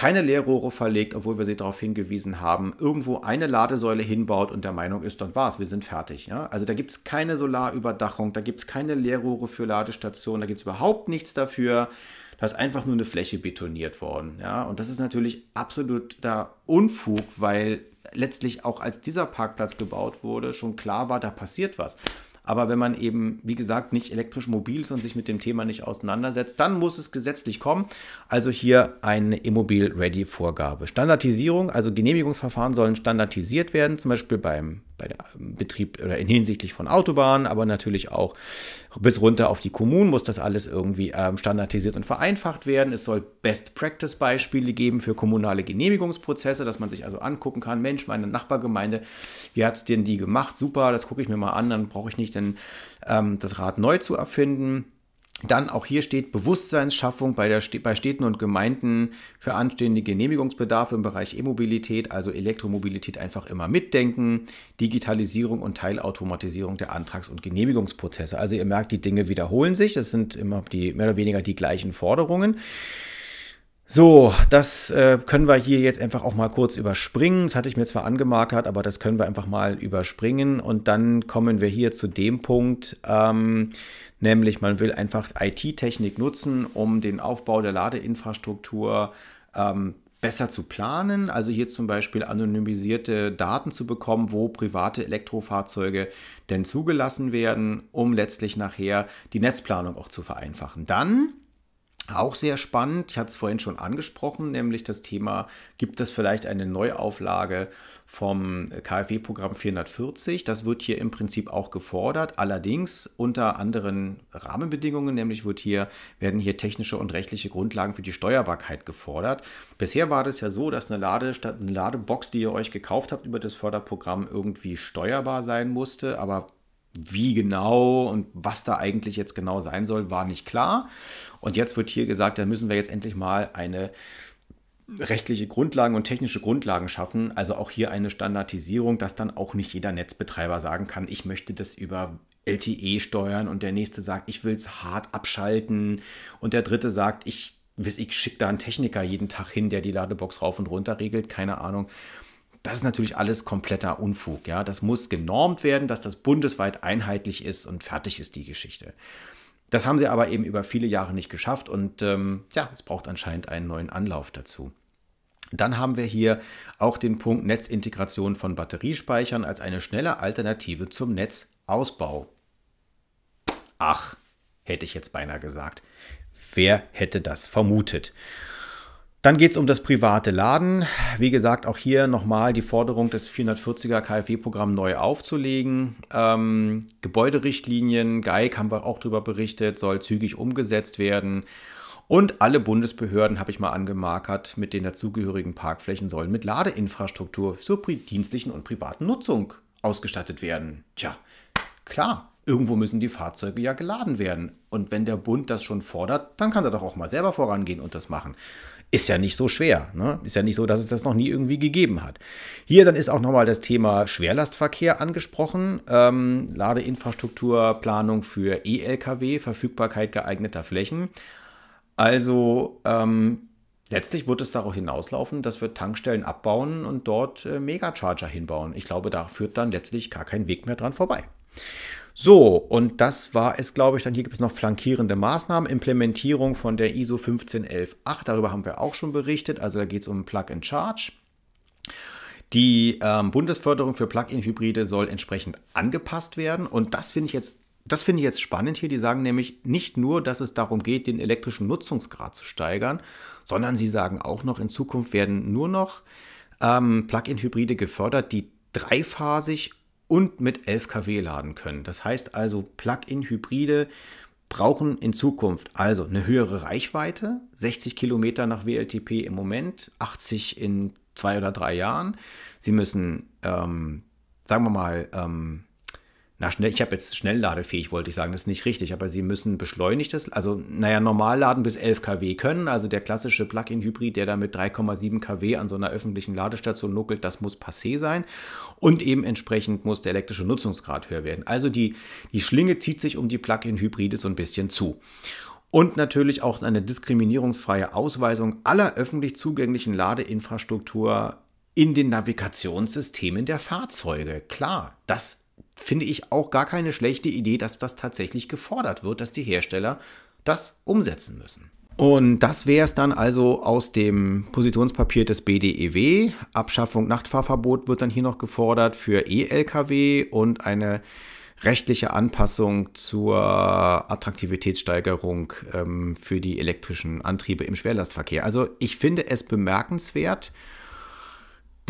keine Leerrohre verlegt, obwohl wir sie darauf hingewiesen haben, irgendwo eine Ladesäule hinbaut und der Meinung ist, dann war's, wir sind fertig. Ja? Also da gibt es keine Solarüberdachung, da gibt es keine Leerrohre für Ladestationen, da gibt es überhaupt nichts dafür. Da ist einfach nur eine Fläche betoniert worden. Ja? Und das ist natürlich absoluter Unfug, weil letztlich auch als dieser Parkplatz gebaut wurde, schon klar war, da passiert was. Aber wenn man eben, wie gesagt, nicht elektrisch mobil ist und sich mit dem Thema nicht auseinandersetzt, dann muss es gesetzlich kommen. Also hier eine Immobil-Ready-Vorgabe. Standardisierung, also Genehmigungsverfahren sollen standardisiert werden, zum Beispiel beim bei der ähm, Betrieb oder in hinsichtlich von Autobahnen, aber natürlich auch bis runter auf die Kommunen muss das alles irgendwie ähm, standardisiert und vereinfacht werden. Es soll Best-Practice-Beispiele geben für kommunale Genehmigungsprozesse, dass man sich also angucken kann, Mensch, meine Nachbargemeinde, wie hat es denn die gemacht? Super, das gucke ich mir mal an, dann brauche ich nicht denn, ähm, das Rad neu zu erfinden. Dann auch hier steht Bewusstseinsschaffung bei, der, bei Städten und Gemeinden für anstehende Genehmigungsbedarfe im Bereich E-Mobilität, also Elektromobilität einfach immer mitdenken, Digitalisierung und Teilautomatisierung der Antrags- und Genehmigungsprozesse. Also ihr merkt, die Dinge wiederholen sich, es sind immer die, mehr oder weniger die gleichen Forderungen. So, das äh, können wir hier jetzt einfach auch mal kurz überspringen. Das hatte ich mir zwar angemarkert, aber das können wir einfach mal überspringen. Und dann kommen wir hier zu dem Punkt, ähm, nämlich man will einfach IT-Technik nutzen, um den Aufbau der Ladeinfrastruktur ähm, besser zu planen. Also hier zum Beispiel anonymisierte Daten zu bekommen, wo private Elektrofahrzeuge denn zugelassen werden, um letztlich nachher die Netzplanung auch zu vereinfachen. Dann auch sehr spannend, ich hatte es vorhin schon angesprochen, nämlich das Thema, gibt es vielleicht eine Neuauflage vom KfW-Programm 440? Das wird hier im Prinzip auch gefordert, allerdings unter anderen Rahmenbedingungen, nämlich wird hier, werden hier technische und rechtliche Grundlagen für die Steuerbarkeit gefordert. Bisher war das ja so, dass eine, Lade, eine Ladebox, die ihr euch gekauft habt über das Förderprogramm, irgendwie steuerbar sein musste, aber wie genau und was da eigentlich jetzt genau sein soll, war nicht klar. Und jetzt wird hier gesagt, da müssen wir jetzt endlich mal eine rechtliche Grundlagen und technische Grundlagen schaffen. Also auch hier eine Standardisierung, dass dann auch nicht jeder Netzbetreiber sagen kann, ich möchte das über LTE steuern und der nächste sagt, ich will es hart abschalten und der dritte sagt, ich, ich schicke da einen Techniker jeden Tag hin, der die Ladebox rauf und runter regelt, keine Ahnung. Das ist natürlich alles kompletter Unfug. Ja? Das muss genormt werden, dass das bundesweit einheitlich ist und fertig ist die Geschichte. Das haben sie aber eben über viele Jahre nicht geschafft und ähm, ja, es braucht anscheinend einen neuen Anlauf dazu. Dann haben wir hier auch den Punkt Netzintegration von Batteriespeichern als eine schnelle Alternative zum Netzausbau. Ach, hätte ich jetzt beinahe gesagt. Wer hätte das vermutet? Dann geht es um das private Laden. Wie gesagt, auch hier nochmal die Forderung des 440er KfW-Programm neu aufzulegen. Ähm, Gebäuderichtlinien, GEIG haben wir auch darüber berichtet, soll zügig umgesetzt werden. Und alle Bundesbehörden, habe ich mal angemarkert, mit den dazugehörigen Parkflächen sollen mit Ladeinfrastruktur zur dienstlichen und privaten Nutzung ausgestattet werden. Tja, klar, irgendwo müssen die Fahrzeuge ja geladen werden. Und wenn der Bund das schon fordert, dann kann er doch auch mal selber vorangehen und das machen. Ist ja nicht so schwer. Ne? Ist ja nicht so, dass es das noch nie irgendwie gegeben hat. Hier dann ist auch nochmal das Thema Schwerlastverkehr angesprochen. Ähm, Ladeinfrastrukturplanung für E-Lkw, Verfügbarkeit geeigneter Flächen. Also ähm, letztlich wird es darauf hinauslaufen, dass wir Tankstellen abbauen und dort äh, Megacharger hinbauen. Ich glaube, da führt dann letztlich gar kein Weg mehr dran vorbei. So, und das war es, glaube ich. Dann hier gibt es noch flankierende Maßnahmen, Implementierung von der ISO 15118. Darüber haben wir auch schon berichted. Also da geht es um Plug and Charge. Die ähm, Bundesförderung für Plug-in-Hybride soll entsprechend angepasst werden. Und das finde ich jetzt das finde ich jetzt spannend hier. Die sagen nämlich nicht nur, dass es darum geht, den elektrischen Nutzungsgrad zu steigern, sondern sie sagen auch noch, in Zukunft werden nur noch ähm, Plug-in-Hybride gefördert, die dreiphasig und mit 11 kW laden können. Das heißt also, Plug-in-Hybride brauchen in Zukunft also eine höhere Reichweite, 60 Kilometer nach WLTP im Moment, 80 in zwei oder drei Jahren. Sie müssen, ähm, sagen wir mal, ähm, na schnell, ich habe jetzt schnellladefähig, wollte ich sagen, das ist nicht richtig, aber sie müssen beschleunigtes, also naja, normal laden bis 11 kW können, also der klassische Plug-in-Hybrid, der da mit 3,7 kW an so einer öffentlichen Ladestation nuckelt, das muss passé sein und eben entsprechend muss der elektrische Nutzungsgrad höher werden. Also die, die Schlinge zieht sich um die Plug-in-Hybride so ein bisschen zu. Und natürlich auch eine diskriminierungsfreie Ausweisung aller öffentlich zugänglichen Ladeinfrastruktur in den Navigationssystemen der Fahrzeuge. Klar, das finde ich auch gar keine schlechte Idee, dass das tatsächlich gefordert wird, dass die Hersteller das umsetzen müssen. Und das wäre es dann also aus dem Positionspapier des BDEW. Abschaffung Nachtfahrverbot wird dann hier noch gefordert für E-Lkw und eine rechtliche Anpassung zur Attraktivitätssteigerung ähm, für die elektrischen Antriebe im Schwerlastverkehr. Also ich finde es bemerkenswert,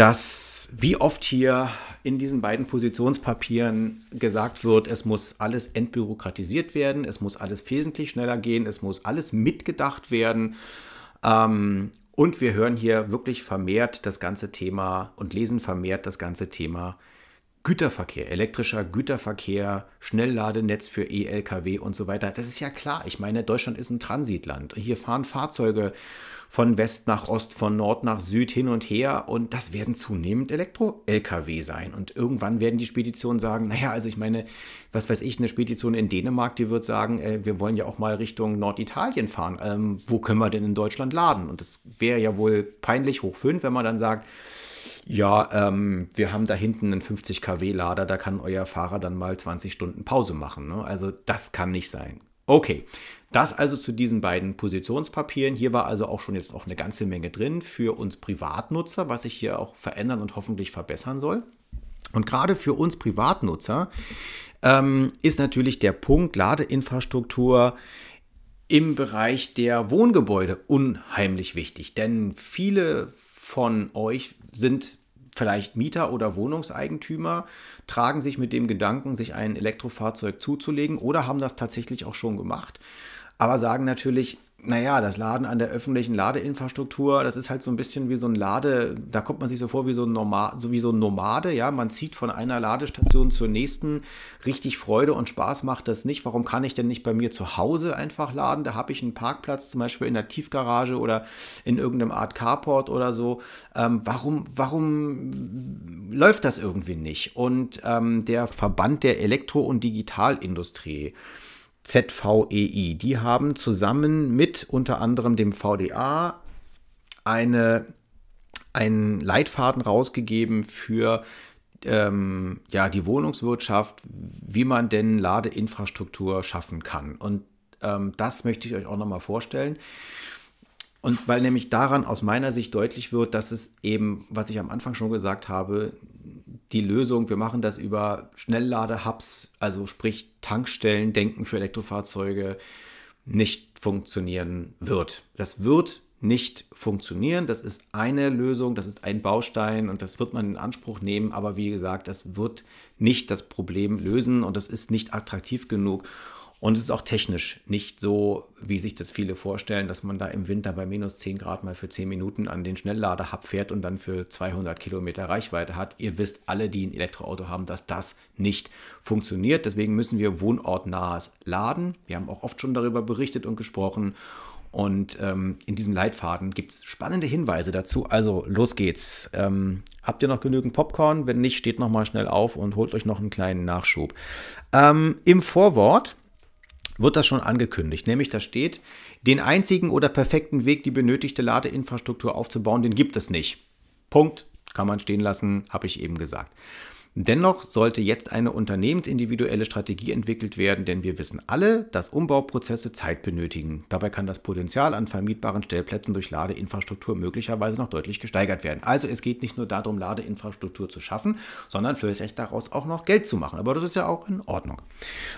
dass wie oft hier in diesen beiden Positionspapieren gesagt wird, es muss alles entbürokratisiert werden, es muss alles wesentlich schneller gehen, es muss alles mitgedacht werden. Ähm, und wir hören hier wirklich vermehrt das ganze Thema und lesen vermehrt das ganze Thema Güterverkehr, elektrischer Güterverkehr, Schnellladenetz für E-Lkw und so weiter. Das ist ja klar. Ich meine, Deutschland ist ein Transitland. Hier fahren Fahrzeuge von West nach Ost, von Nord nach Süd hin und her und das werden zunehmend Elektro-Lkw sein. Und irgendwann werden die Speditionen sagen, naja, also ich meine, was weiß ich, eine Spedition in Dänemark, die wird sagen, äh, wir wollen ja auch mal Richtung Norditalien fahren. Ähm, wo können wir denn in Deutschland laden? Und das wäre ja wohl peinlich hoch fünf, wenn man dann sagt, ja, ähm, wir haben da hinten einen 50 kW Lader, da kann euer Fahrer dann mal 20 Stunden Pause machen. Ne? Also das kann nicht sein. Okay, das also zu diesen beiden Positionspapieren. Hier war also auch schon jetzt auch eine ganze Menge drin für uns Privatnutzer, was sich hier auch verändern und hoffentlich verbessern soll. Und gerade für uns Privatnutzer ähm, ist natürlich der Punkt Ladeinfrastruktur im Bereich der Wohngebäude unheimlich wichtig, denn viele von euch sind vielleicht Mieter oder Wohnungseigentümer, tragen sich mit dem Gedanken, sich ein Elektrofahrzeug zuzulegen oder haben das tatsächlich auch schon gemacht, aber sagen natürlich, naja, das Laden an der öffentlichen Ladeinfrastruktur, das ist halt so ein bisschen wie so ein Lade, da kommt man sich so vor wie so ein, Norma, so wie so ein Nomade, ja, man zieht von einer Ladestation zur nächsten, richtig Freude und Spaß macht das nicht. Warum kann ich denn nicht bei mir zu Hause einfach laden? Da habe ich einen Parkplatz, zum Beispiel in der Tiefgarage oder in irgendeinem Art Carport oder so. Ähm, warum, warum läuft das irgendwie nicht? Und ähm, der Verband der Elektro- und Digitalindustrie, ZVEI. Die haben zusammen mit unter anderem dem VDA eine, einen Leitfaden rausgegeben für ähm, ja, die Wohnungswirtschaft, wie man denn Ladeinfrastruktur schaffen kann. Und ähm, das möchte ich euch auch nochmal vorstellen. Und weil nämlich daran aus meiner Sicht deutlich wird, dass es eben, was ich am Anfang schon gesagt habe, die Lösung, wir machen das über Schnelllade-Hubs, also sprich Tankstellen, denken für Elektrofahrzeuge, nicht funktionieren wird. Das wird nicht funktionieren. Das ist eine Lösung, das ist ein Baustein und das wird man in Anspruch nehmen. Aber wie gesagt, das wird nicht das Problem lösen und das ist nicht attraktiv genug. Und es ist auch technisch nicht so, wie sich das viele vorstellen, dass man da im Winter bei minus 10 Grad mal für 10 Minuten an den Schnelllader-Hub fährt und dann für 200 Kilometer Reichweite hat. Ihr wisst alle, die ein Elektroauto haben, dass das nicht funktioniert. Deswegen müssen wir wohnortnahes laden. Wir haben auch oft schon darüber berichtet und gesprochen. Und ähm, in diesem Leitfaden gibt es spannende Hinweise dazu. Also los geht's. Ähm, habt ihr noch genügend Popcorn? Wenn nicht, steht noch mal schnell auf und holt euch noch einen kleinen Nachschub. Ähm, Im Vorwort wird das schon angekündigt. Nämlich da steht, den einzigen oder perfekten Weg, die benötigte Ladeinfrastruktur aufzubauen, den gibt es nicht. Punkt. Kann man stehen lassen, habe ich eben gesagt. Dennoch sollte jetzt eine unternehmensindividuelle Strategie entwickelt werden, denn wir wissen alle, dass Umbauprozesse Zeit benötigen. Dabei kann das Potenzial an vermietbaren Stellplätzen durch Ladeinfrastruktur möglicherweise noch deutlich gesteigert werden. Also es geht nicht nur darum, Ladeinfrastruktur zu schaffen, sondern vielleicht daraus auch noch Geld zu machen. Aber das ist ja auch in Ordnung.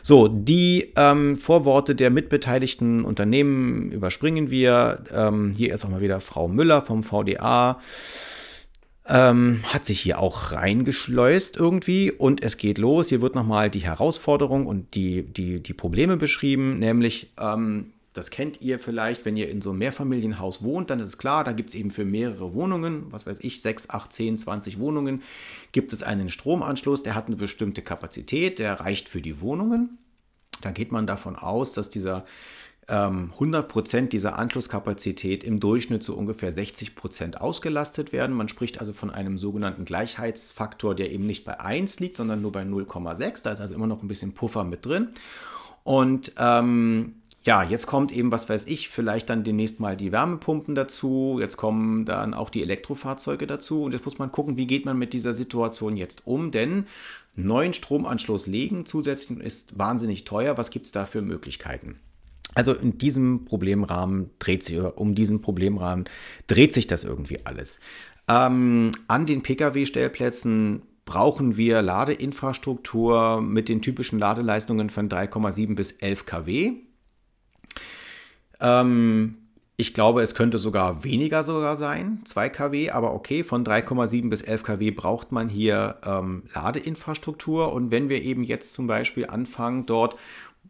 So, die ähm, Vorworte der mitbeteiligten Unternehmen überspringen wir. Ähm, hier ist auch mal wieder Frau Müller vom VDA ähm, hat sich hier auch reingeschleust irgendwie und es geht los. Hier wird nochmal die Herausforderung und die, die, die Probleme beschrieben, nämlich, ähm, das kennt ihr vielleicht, wenn ihr in so einem Mehrfamilienhaus wohnt, dann ist es klar, da gibt es eben für mehrere Wohnungen, was weiß ich, 6, 8, 10, 20 Wohnungen, gibt es einen Stromanschluss, der hat eine bestimmte Kapazität, der reicht für die Wohnungen. Da geht man davon aus, dass dieser 100% ähm, dieser Anschlusskapazität im Durchschnitt zu ungefähr 60% ausgelastet werden. Man spricht also von einem sogenannten Gleichheitsfaktor, der eben nicht bei 1 liegt, sondern nur bei 0,6. Da ist also immer noch ein bisschen Puffer mit drin. Und ähm, ja, jetzt kommt eben, was weiß ich, vielleicht dann demnächst mal die Wärmepumpen dazu, jetzt kommen dann auch die Elektrofahrzeuge dazu und jetzt muss man gucken, wie geht man mit dieser Situation jetzt um, denn neuen Stromanschluss legen zusätzlich ist wahnsinnig teuer. Was gibt es da für Möglichkeiten? Also in diesem Problemrahmen dreht sich, um diesen Problemrahmen dreht sich das irgendwie alles. Ähm, an den Pkw-Stellplätzen brauchen wir Ladeinfrastruktur mit den typischen Ladeleistungen von 3,7 bis 11 kW. Ähm, ich glaube, es könnte sogar weniger sogar sein, 2 kW, aber okay, von 3,7 bis 11 kW braucht man hier ähm, Ladeinfrastruktur. Und wenn wir eben jetzt zum Beispiel anfangen, dort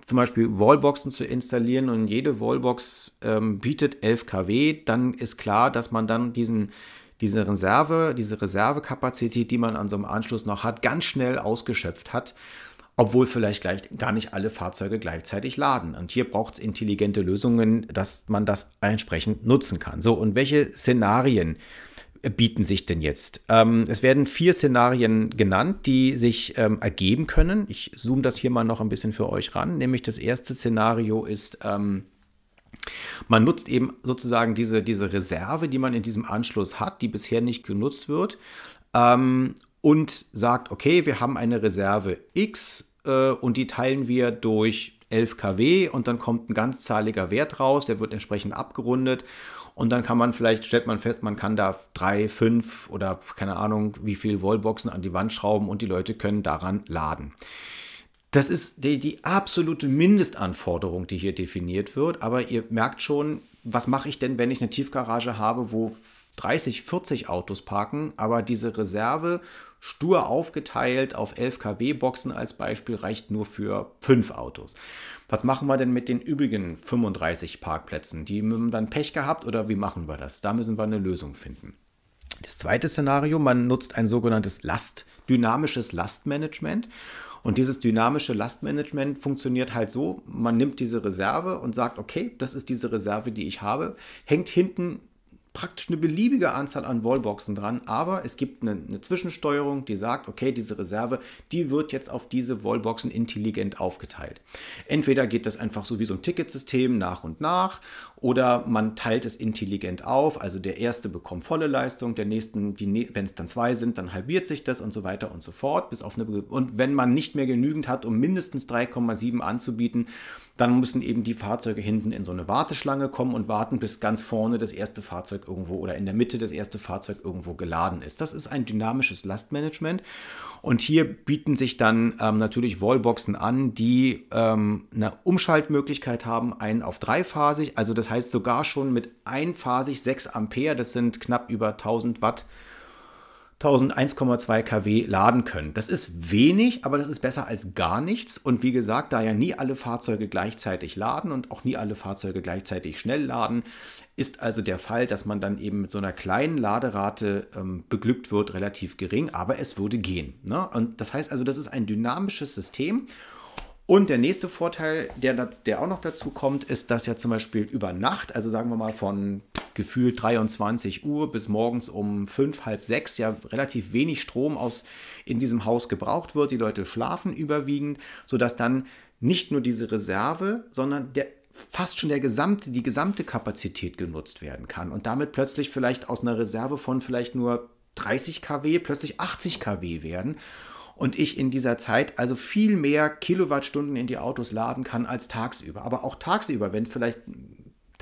zum Beispiel Wallboxen zu installieren und jede Wallbox ähm, bietet 11 kW, dann ist klar, dass man dann diesen, diese Reserve, diese Reservekapazität, die man an so einem Anschluss noch hat, ganz schnell ausgeschöpft hat obwohl vielleicht gleich gar nicht alle Fahrzeuge gleichzeitig laden. Und hier braucht es intelligente Lösungen, dass man das entsprechend nutzen kann. So, und welche Szenarien bieten sich denn jetzt? Ähm, es werden vier Szenarien genannt, die sich ähm, ergeben können. Ich zoome das hier mal noch ein bisschen für euch ran. Nämlich das erste Szenario ist, ähm, man nutzt eben sozusagen diese, diese Reserve, die man in diesem Anschluss hat, die bisher nicht genutzt wird, ähm, und sagt, okay, wir haben eine Reserve X äh, und die teilen wir durch 11 kW und dann kommt ein ganzzahliger Wert raus, der wird entsprechend abgerundet und dann kann man vielleicht, stellt man fest, man kann da drei, fünf oder keine Ahnung, wie viel Wallboxen an die Wand schrauben und die Leute können daran laden. Das ist die, die absolute Mindestanforderung, die hier definiert wird. Aber ihr merkt schon, was mache ich denn, wenn ich eine Tiefgarage habe, wo 30, 40 Autos parken, aber diese Reserve stur aufgeteilt auf 11 kW-Boxen als Beispiel reicht nur für 5 Autos. Was machen wir denn mit den übrigen 35 Parkplätzen? Die haben dann Pech gehabt oder wie machen wir das? Da müssen wir eine Lösung finden. Das zweite Szenario, man nutzt ein sogenanntes Last, dynamisches Lastmanagement. Und dieses dynamische Lastmanagement funktioniert halt so, man nimmt diese Reserve und sagt, okay, das ist diese Reserve, die ich habe, hängt hinten praktisch eine beliebige Anzahl an Wallboxen dran, aber es gibt eine, eine, Zwischensteuerung, die sagt, okay, diese Reserve, die wird jetzt auf diese Wallboxen intelligent aufgeteilt. Entweder geht das einfach so wie so ein Ticketsystem nach und nach oder man teilt es intelligent auf, also der erste bekommt volle Leistung, der nächsten, wenn es dann zwei sind, dann halbiert sich das und so weiter und so fort, bis auf eine und wenn man nicht mehr genügend hat, um mindestens 3,7 anzubieten, dann müssen eben die Fahrzeuge hinten in so eine Warteschlange kommen und warten, bis ganz vorne das erste Fahrzeug irgendwo oder in der Mitte das erste Fahrzeug irgendwo geladen ist. Das ist ein dynamisches Lastmanagement. Und hier bieten sich dann ähm, natürlich Wallboxen an, die ähm, eine Umschaltmöglichkeit haben, ein auf dreiphasig, also das heißt sogar schon mit einphasig 6 Ampere, das sind knapp über 1000 Watt 1.2 kW laden können. Das ist wenig, aber das ist besser als gar nichts. Und wie gesagt, da ja nie alle Fahrzeuge gleichzeitig laden und auch nie alle Fahrzeuge gleichzeitig schnell laden, ist also der Fall, dass man dann eben mit so einer kleinen Laderate ähm, beglückt wird, relativ gering, aber es würde gehen. Ne? Und das heißt also, das ist ein dynamisches System. Und der nächste Vorteil, der, der auch noch dazu kommt, ist, dass ja zum Beispiel über Nacht, also sagen wir mal von gefühlt 23 Uhr bis morgens um 5, halb 6 ja relativ wenig Strom aus in diesem Haus gebraucht wird. Die Leute schlafen überwiegend, sodass dann nicht nur diese Reserve, sondern der fast schon der gesamte, die gesamte Kapazität genutzt werden kann und damit plötzlich vielleicht aus einer Reserve von vielleicht nur 30 kW plötzlich 80 kW werden und ich in dieser Zeit also viel mehr Kilowattstunden in die Autos laden kann als tagsüber. Aber auch tagsüber, wenn vielleicht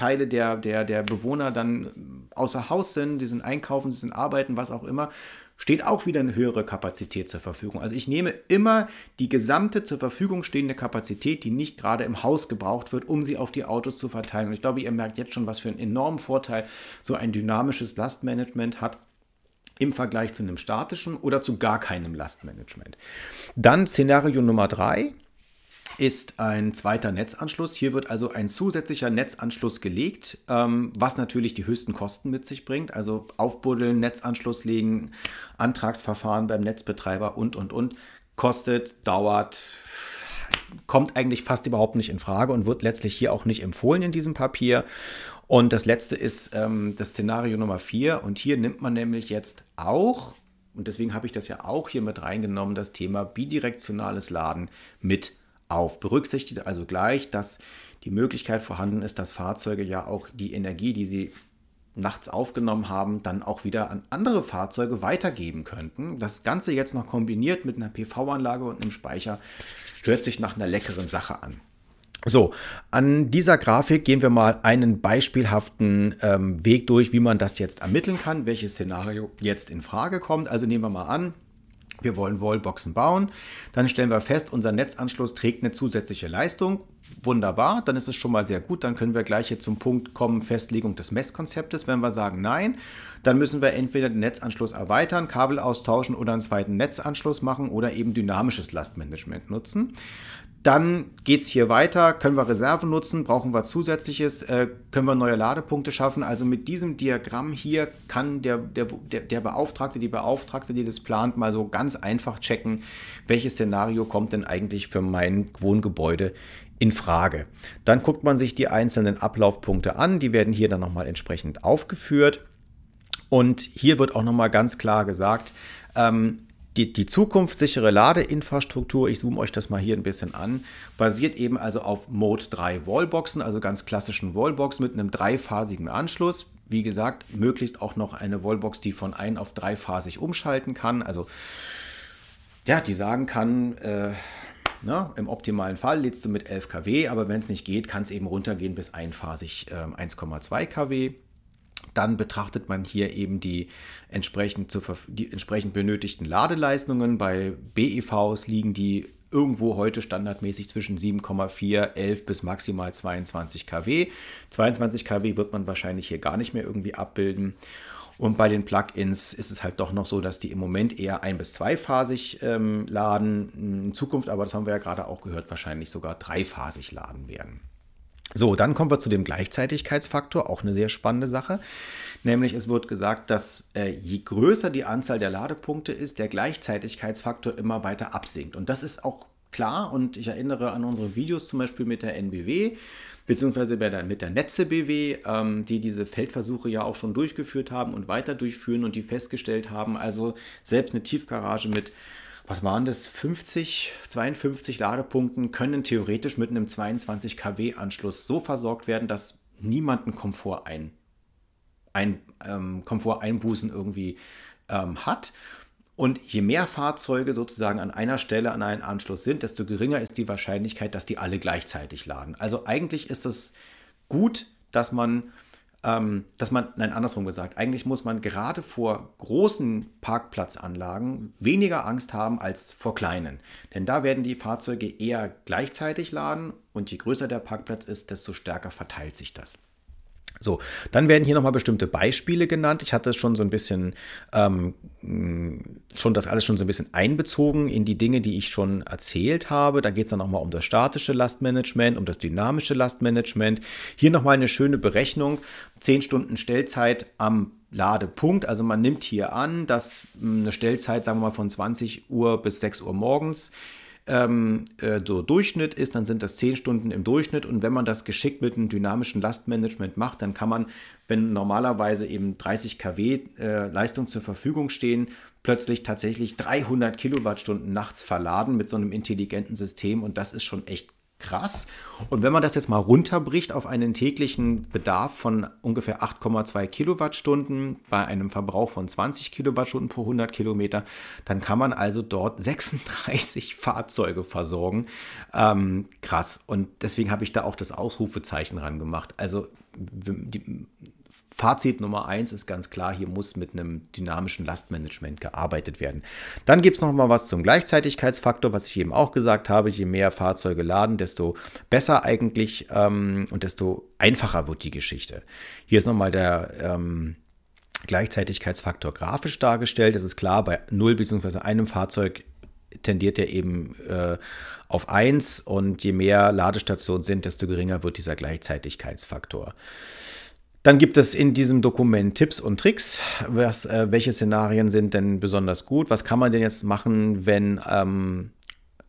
Teile der, der, der Bewohner dann außer Haus sind, die sind einkaufen, die sind arbeiten, was auch immer, steht auch wieder eine höhere Kapazität zur Verfügung. Also ich nehme immer die gesamte zur Verfügung stehende Kapazität, die nicht gerade im Haus gebraucht wird, um sie auf die Autos zu verteilen. Und ich glaube, ihr merkt jetzt schon, was für einen enormen Vorteil so ein dynamisches Lastmanagement hat im Vergleich zu einem statischen oder zu gar keinem Lastmanagement. Dann Szenario Nummer drei ist ein zweiter Netzanschluss. Hier wird also ein zusätzlicher Netzanschluss gelegt, ähm, was natürlich die höchsten Kosten mit sich bringt. Also aufbuddeln, Netzanschluss legen, Antragsverfahren beim Netzbetreiber und, und, und. Kostet, dauert, kommt eigentlich fast überhaupt nicht in Frage und wird letztlich hier auch nicht empfohlen in diesem Papier. Und das letzte ist ähm, das Szenario Nummer vier. Und hier nimmt man nämlich jetzt auch, und deswegen habe ich das ja auch hier mit reingenommen, das Thema bidirektionales Laden mit auf. Berücksichtigt also gleich, dass die Möglichkeit vorhanden ist, dass Fahrzeuge ja auch die Energie, die sie nachts aufgenommen haben, dann auch wieder an andere Fahrzeuge weitergeben könnten. Das Ganze jetzt noch kombiniert mit einer PV-Anlage und einem Speicher hört sich nach einer leckeren Sache an. So, an dieser Grafik gehen wir mal einen beispielhaften ähm, Weg durch, wie man das jetzt ermitteln kann, welches Szenario jetzt in Frage kommt. Also nehmen wir mal an, wir wollen Wallboxen bauen. Dann stellen wir fest, unser Netzanschluss trägt eine zusätzliche Leistung. Wunderbar, dann ist es schon mal sehr gut. Dann können wir gleich hier zum Punkt kommen, Festlegung des Messkonzeptes. Wenn wir sagen Nein, dann müssen wir entweder den Netzanschluss erweitern, Kabel austauschen oder einen zweiten Netzanschluss machen oder eben dynamisches Lastmanagement nutzen. Dann geht es hier weiter. Können wir Reserven nutzen? Brauchen wir zusätzliches? Äh, können wir neue Ladepunkte schaffen? Also mit diesem Diagramm hier kann der, der, der, Beauftragte, die Beauftragte, die das plant, mal so ganz einfach checken, welches Szenario kommt denn eigentlich für mein Wohngebäude in Frage. Dann guckt man sich die einzelnen Ablaufpunkte an. Die werden hier dann nochmal entsprechend aufgeführt. Und hier wird auch nochmal ganz klar gesagt, ähm, die, die zukunftssichere Ladeinfrastruktur, ich zoome euch das mal hier ein bisschen an, basiert eben also auf Mode 3 Wallboxen, also ganz klassischen Wallbox mit einem dreiphasigen Anschluss. Wie gesagt, möglichst auch noch eine Wallbox, die von ein auf dreiphasig umschalten kann. Also ja, die sagen kann, äh, na, ne, im optimalen Fall lädst du mit 11 kW, aber wenn es nicht geht, kann es eben runtergehen bis einphasig äh, 1,2 kW. Dann betrachtet man hier eben die entsprechend, zu, die entsprechend benötigten Ladeleistungen. Bei BEVs liegen die irgendwo heute standardmäßig zwischen 7,4, 11 bis maximal 22 kW. 22 kW wird man wahrscheinlich hier gar nicht mehr irgendwie abbilden. Und bei den Plugins ist es halt doch noch so, dass die im Moment eher ein- bis zweiphasig ähm, laden. In Zukunft aber, das haben wir ja gerade auch gehört, wahrscheinlich sogar dreiphasig laden werden. So, dann kommen wir zu dem Gleichzeitigkeitsfaktor, auch eine sehr spannende Sache. Nämlich es wird gesagt, dass äh, je größer die Anzahl der Ladepunkte ist, der Gleichzeitigkeitsfaktor immer weiter absinkt. Und das ist auch klar und ich erinnere an unsere Videos zum Beispiel mit der NBW beziehungsweise mit der Netze BW, ähm, die diese Feldversuche ja auch schon durchgeführt haben und weiter durchführen und die festgestellt haben, also selbst eine Tiefgarage mit was waren das, 50, 52 Ladepunkten können theoretisch mit einem 22 kW Anschluss so versorgt werden, dass niemand einen Komfort, ein, ein, ähm, Komfort irgendwie ähm, hat. Und je mehr Fahrzeuge sozusagen an einer Stelle an einen Anschluss sind, desto geringer ist die Wahrscheinlichkeit, dass die alle gleichzeitig laden. Also eigentlich ist es gut, dass man ähm, dass man, nein, andersrum gesagt, eigentlich muss man gerade vor großen Parkplatzanlagen weniger Angst haben als vor kleinen. Denn da werden die Fahrzeuge eher gleichzeitig laden und je größer der Parkplatz ist, desto stärker verteilt sich das. So, dann werden hier nochmal bestimmte Beispiele genannt. Ich hatte schon so ein bisschen, ähm, schon das alles schon so ein bisschen einbezogen in die Dinge, die ich schon erzählt habe. Da geht es dann nochmal um das statische Lastmanagement, um das dynamische Lastmanagement. Hier nochmal eine schöne Berechnung. 10 Stunden Stellzeit am Ladepunkt. Also man nimmt hier an, dass hm, eine Stellzeit, sagen wir mal, von 20 Uhr bis 6 Uhr morgens ähm, äh, so Durchschnitt ist, dann sind das 10 Stunden im Durchschnitt. Und wenn man das geschickt mit einem dynamischen Lastmanagement macht, dann kann man, wenn normalerweise eben 30 kW äh, Leistung zur Verfügung stehen, plötzlich tatsächlich 300 Kilowattstunden nachts verladen mit so einem intelligenten System. Und das ist schon echt krass. Und wenn man das jetzt mal runterbricht auf einen täglichen Bedarf von ungefähr 8,2 Kilowattstunden bei einem Verbrauch von 20 Kilowattstunden pro 100 Kilometer, dann kann man also dort 36 Fahrzeuge versorgen. Ähm, krass. Und deswegen habe ich da auch das Ausrufezeichen ran gemacht. Also die, Fazit Nummer eins ist ganz klar, hier muss mit einem dynamischen Lastmanagement gearbeitet werden. Dann gibt es noch mal was zum Gleichzeitigkeitsfaktor, was ich eben auch gesagt habe. Je mehr Fahrzeuge laden, desto besser eigentlich ähm, und desto einfacher wird die Geschichte. Hier ist nochmal der ähm, Gleichzeitigkeitsfaktor grafisch dargestellt. Es ist klar, bei 0 bzw. einem Fahrzeug tendiert er eben äh, auf 1 und je mehr Ladestationen sind, desto geringer wird dieser Gleichzeitigkeitsfaktor. Dann gibt es in diesem Dokument Tipps und Tricks. Was, äh, welche Szenarien sind denn besonders gut? Was kann man denn jetzt machen, wenn, ähm,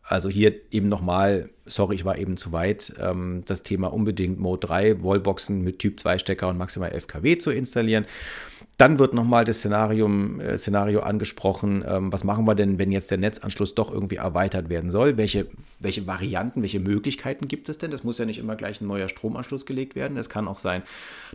also hier eben nochmal, sorry, ich war eben zu weit, ähm, das Thema unbedingt Mode 3, Wallboxen mit Typ 2 Stecker und maximal 11 kW zu installieren. Dann wird nochmal das Szenario, äh, Szenario angesprochen, ähm, was machen wir denn, wenn jetzt der Netzanschluss doch irgendwie erweitert werden soll? Welche, welche Varianten, welche Möglichkeiten gibt es denn? Das muss ja nicht immer gleich ein neuer Stromanschluss gelegt werden. Es kann auch sein,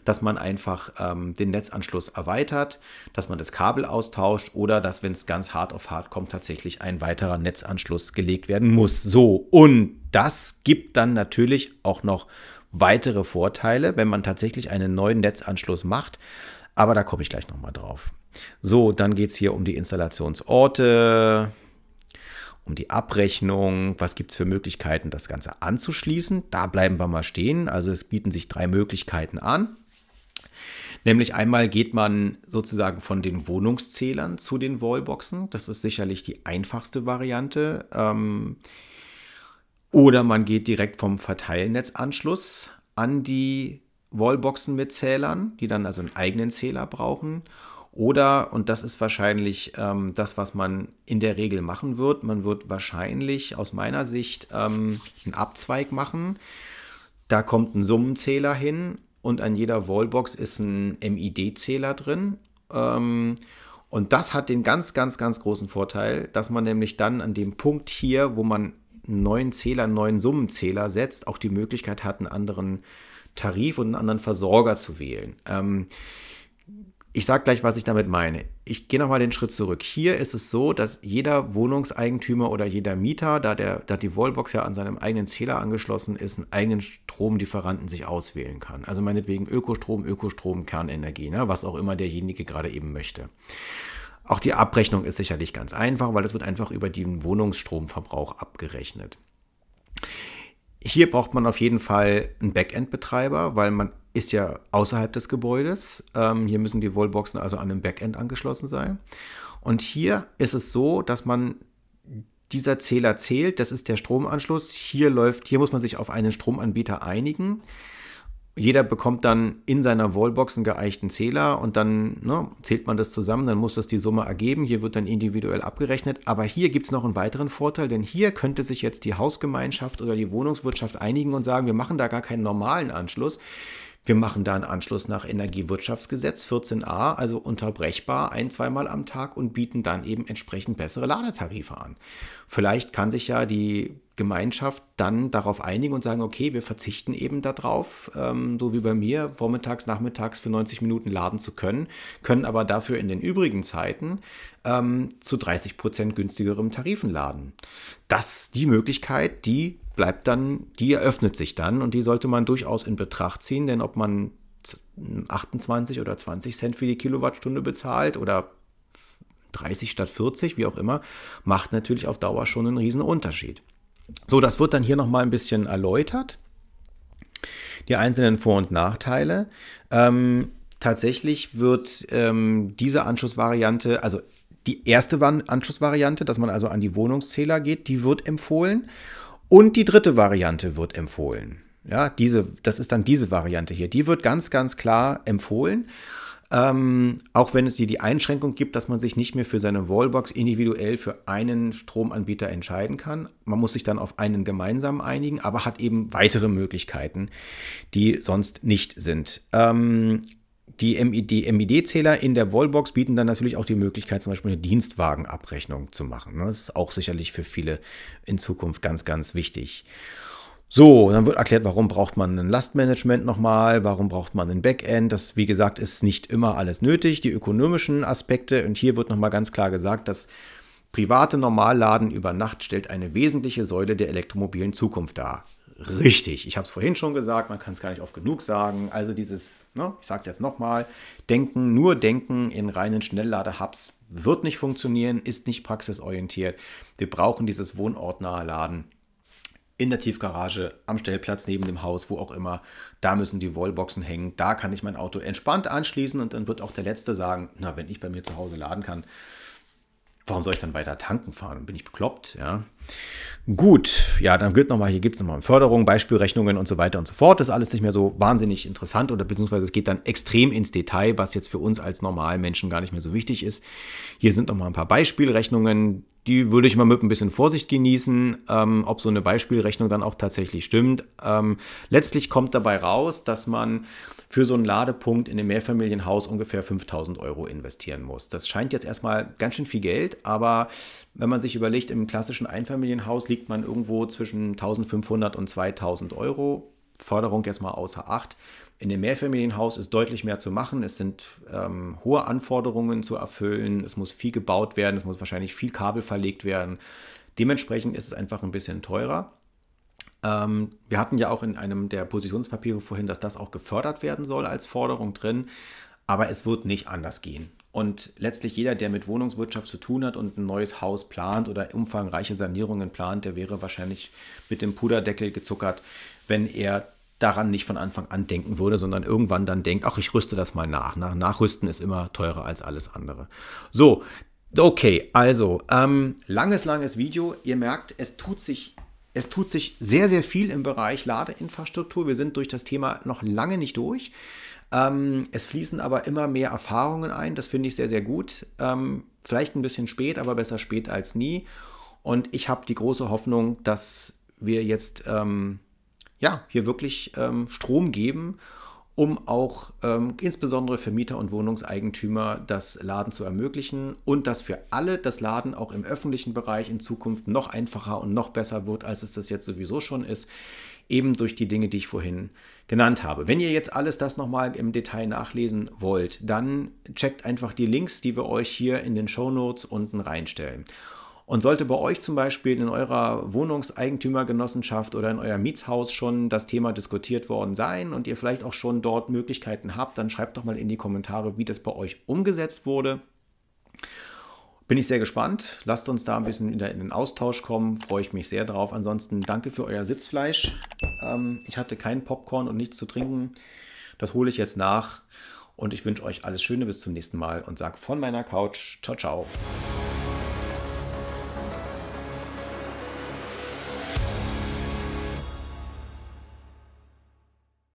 dass man einfach ähm, den Netzanschluss erweitert, dass man das Kabel austauscht oder dass, wenn es ganz hart auf hart kommt, tatsächlich ein weiterer Netzanschluss gelegt werden muss. So, und das gibt dann natürlich auch noch weitere Vorteile, wenn man tatsächlich einen neuen Netzanschluss macht. Aber da komme ich gleich nochmal drauf. So, dann geht es hier um die Installationsorte, um die Abrechnung. Was gibt es für Möglichkeiten, das Ganze anzuschließen? Da bleiben wir mal stehen. Also es bieten sich drei Möglichkeiten an. Nämlich einmal geht man sozusagen von den Wohnungszählern zu den Wallboxen. Das ist sicherlich die einfachste Variante. Ähm, Oder man geht direkt vom Verteilnetzanschluss an die Wallboxen mit Zählern, die dann also einen eigenen Zähler brauchen. Oder, und das ist wahrscheinlich ähm, das, was man in der Regel machen wird, man wird wahrscheinlich aus meiner Sicht ähm, einen Abzweig machen. Da kommt ein Summenzähler hin und an jeder Wallbox ist ein MID-Zähler drin. Ähm, und das hat den ganz, ganz, ganz großen Vorteil, dass man nämlich dann an dem Punkt hier, wo man einen neuen Zähler, einen neuen Summenzähler setzt, auch die Möglichkeit hat, einen anderen Tarif und einen anderen Versorger zu wählen. Ähm, ich sage gleich, was ich damit meine. Ich gehe nochmal den Schritt zurück. Hier ist es so, dass jeder Wohnungseigentümer oder jeder Mieter, da, der, da die Wallbox ja an seinem eigenen Zähler angeschlossen ist, einen eigenen Stromlieferanten sich auswählen kann. Also meinetwegen Ökostrom, Ökostrom, Kernenergie, ne? was auch immer derjenige gerade eben möchte. Auch die Abrechnung ist sicherlich ganz einfach, weil es wird einfach über den Wohnungsstromverbrauch abgerechnet. Hier braucht man auf jeden Fall einen Backend-Betreiber, weil man ist ja außerhalb des Gebäudes. Ähm, hier müssen die Wallboxen also an einem Backend angeschlossen sein. Und hier ist es so, dass man dieser Zähler zählt, das ist der Stromanschluss. Hier läuft, hier muss man sich auf einen Stromanbieter einigen. Jeder bekommt dann in seiner Wallbox einen geeichten Zähler und dann ne, zählt man das zusammen, dann muss das die Summe ergeben. Hier wird dann individuell abgerechnet. Aber hier gibt es noch einen weiteren Vorteil, denn hier könnte sich jetzt die Hausgemeinschaft oder die Wohnungswirtschaft einigen und sagen, wir machen da gar keinen normalen Anschluss. Wir machen da einen Anschluss nach Energiewirtschaftsgesetz 14a, also unterbrechbar ein, zweimal am Tag und bieten dann eben entsprechend bessere Ladetarife an. Vielleicht kann sich ja die Gemeinschaft dann darauf einigen und sagen, okay, wir verzichten eben darauf, ähm, so wie bei mir, vormittags, nachmittags für 90 Minuten laden zu können, können aber dafür in den übrigen Zeiten ähm, zu 30 Prozent günstigerem Tarifen laden. Das die Möglichkeit, die bleibt dann, die eröffnet sich dann und die sollte man durchaus in Betracht ziehen, denn ob man 28 oder 20 Cent für die Kilowattstunde bezahlt oder 30 statt 40, wie auch immer, macht natürlich auf Dauer schon einen riesen Unterschied. So, das wird dann hier nochmal ein bisschen erläutert. Die einzelnen Vor- und Nachteile. Ähm, tatsächlich wird ähm, diese Anschlussvariante, also die erste Anschlussvariante, dass man also an die Wohnungszähler geht, die wird empfohlen. Und die dritte Variante wird empfohlen. Ja, diese, das ist dann diese Variante hier. Die wird ganz, ganz klar empfohlen. Ähm, auch wenn es hier die Einschränkung gibt, dass man sich nicht mehr für seine Wallbox individuell für einen Stromanbieter entscheiden kann. Man muss sich dann auf einen gemeinsamen einigen, aber hat eben weitere Möglichkeiten, die sonst nicht sind. Ähm, die MID-Zähler in der Wallbox bieten dann natürlich auch die Möglichkeit, zum Beispiel eine Dienstwagenabrechnung zu machen. Das ist auch sicherlich für viele in Zukunft ganz, ganz wichtig. So, dann wird erklärt, warum braucht man ein Lastmanagement nochmal, warum braucht man ein Backend. Das, wie gesagt, ist nicht immer alles nötig, die ökonomischen Aspekte. Und hier wird nochmal ganz klar gesagt, dass private Normalladen über Nacht stellt eine wesentliche Säule der elektromobilen Zukunft dar. Richtig, ich habe es vorhin schon gesagt, man kann es gar nicht oft genug sagen. Also dieses, ne, ich sage es jetzt nochmal, Denken, nur Denken in reinen Schnelllade-Hubs wird nicht funktionieren, ist nicht praxisorientiert. Wir brauchen dieses wohnortnahe Laden in der Tiefgarage, am Stellplatz neben dem Haus, wo auch immer. Da müssen die Wallboxen hängen. Da kann ich mein Auto entspannt anschließen und dann wird auch der Letzte sagen, na, wenn ich bei mir zu Hause laden kann, warum soll ich dann weiter tanken fahren? Bin ich bekloppt, ja. Gut, ja, dann gilt nochmal, hier gibt es nochmal Förderung, Beispielrechnungen und so weiter und so fort. Das ist alles nicht mehr so wahnsinnig interessant oder beziehungsweise es geht dann extrem ins Detail, was jetzt für uns als Normalmenschen gar nicht mehr so wichtig ist. Hier sind nochmal ein paar Beispielrechnungen, die würde ich mal mit ein bisschen Vorsicht genießen, ähm, ob so eine Beispielrechnung dann auch tatsächlich stimmt. Ähm, letztlich kommt dabei raus, dass man für so einen Ladepunkt in einem Mehrfamilienhaus ungefähr 5000 Euro investieren muss. Das scheint jetzt erstmal ganz schön viel Geld, aber wenn man sich überlegt, im klassischen Einfamilienhaus liegt man irgendwo zwischen 1500 und 2000 Euro. Förderung jetzt mal außer Acht. In dem Mehrfamilienhaus ist deutlich mehr zu machen. Es sind ähm, hohe Anforderungen zu erfüllen. Es muss viel gebaut werden. Es muss wahrscheinlich viel Kabel verlegt werden. Dementsprechend ist es einfach ein bisschen teurer. Ähm, wir hatten ja auch in einem der Positionspapiere vorhin, dass das auch gefördert werden soll als Forderung drin. Aber es wird nicht anders gehen. Und letztlich jeder, der mit Wohnungswirtschaft zu tun hat und ein neues Haus plant oder umfangreiche Sanierungen plant, der wäre wahrscheinlich mit dem Puderdeckel gezuckert, wenn er daran nicht von Anfang an denken würde, sondern irgendwann dann denkt, ach, ich rüste das mal nach. Nachrüsten ist immer teurer als alles andere. So, okay, also, ähm, langes, langes Video. Ihr merkt, es tut sich es tut sich sehr, sehr viel im Bereich Ladeinfrastruktur. Wir sind durch das Thema noch lange nicht durch. Ähm, es fließen aber immer mehr Erfahrungen ein. Das finde ich sehr, sehr gut. Ähm, vielleicht ein bisschen spät, aber besser spät als nie. Und ich habe die große Hoffnung, dass wir jetzt ähm, ja, hier wirklich ähm, Strom geben um auch ähm, insbesondere für Mieter und Wohnungseigentümer das Laden zu ermöglichen und dass für alle das Laden auch im öffentlichen Bereich in Zukunft noch einfacher und noch besser wird, als es das jetzt sowieso schon ist, eben durch die Dinge, die ich vorhin genannt habe. Wenn ihr jetzt alles das nochmal im Detail nachlesen wollt, dann checkt einfach die Links, die wir euch hier in den Show Notes unten reinstellen. Und sollte bei euch zum Beispiel in eurer Wohnungseigentümergenossenschaft oder in eurem Mietshaus schon das Thema diskutiert worden sein und ihr vielleicht auch schon dort Möglichkeiten habt, dann schreibt doch mal in die Kommentare, wie das bei euch umgesetzt wurde. Bin ich sehr gespannt. Lasst uns da ein bisschen in den Austausch kommen. Freue ich mich sehr drauf. Ansonsten danke für euer Sitzfleisch. Ähm, ich hatte keinen Popcorn und nichts zu trinken. Das hole ich jetzt nach. Und ich wünsche euch alles Schöne bis zum nächsten Mal und sage von meiner Couch, ciao, ciao.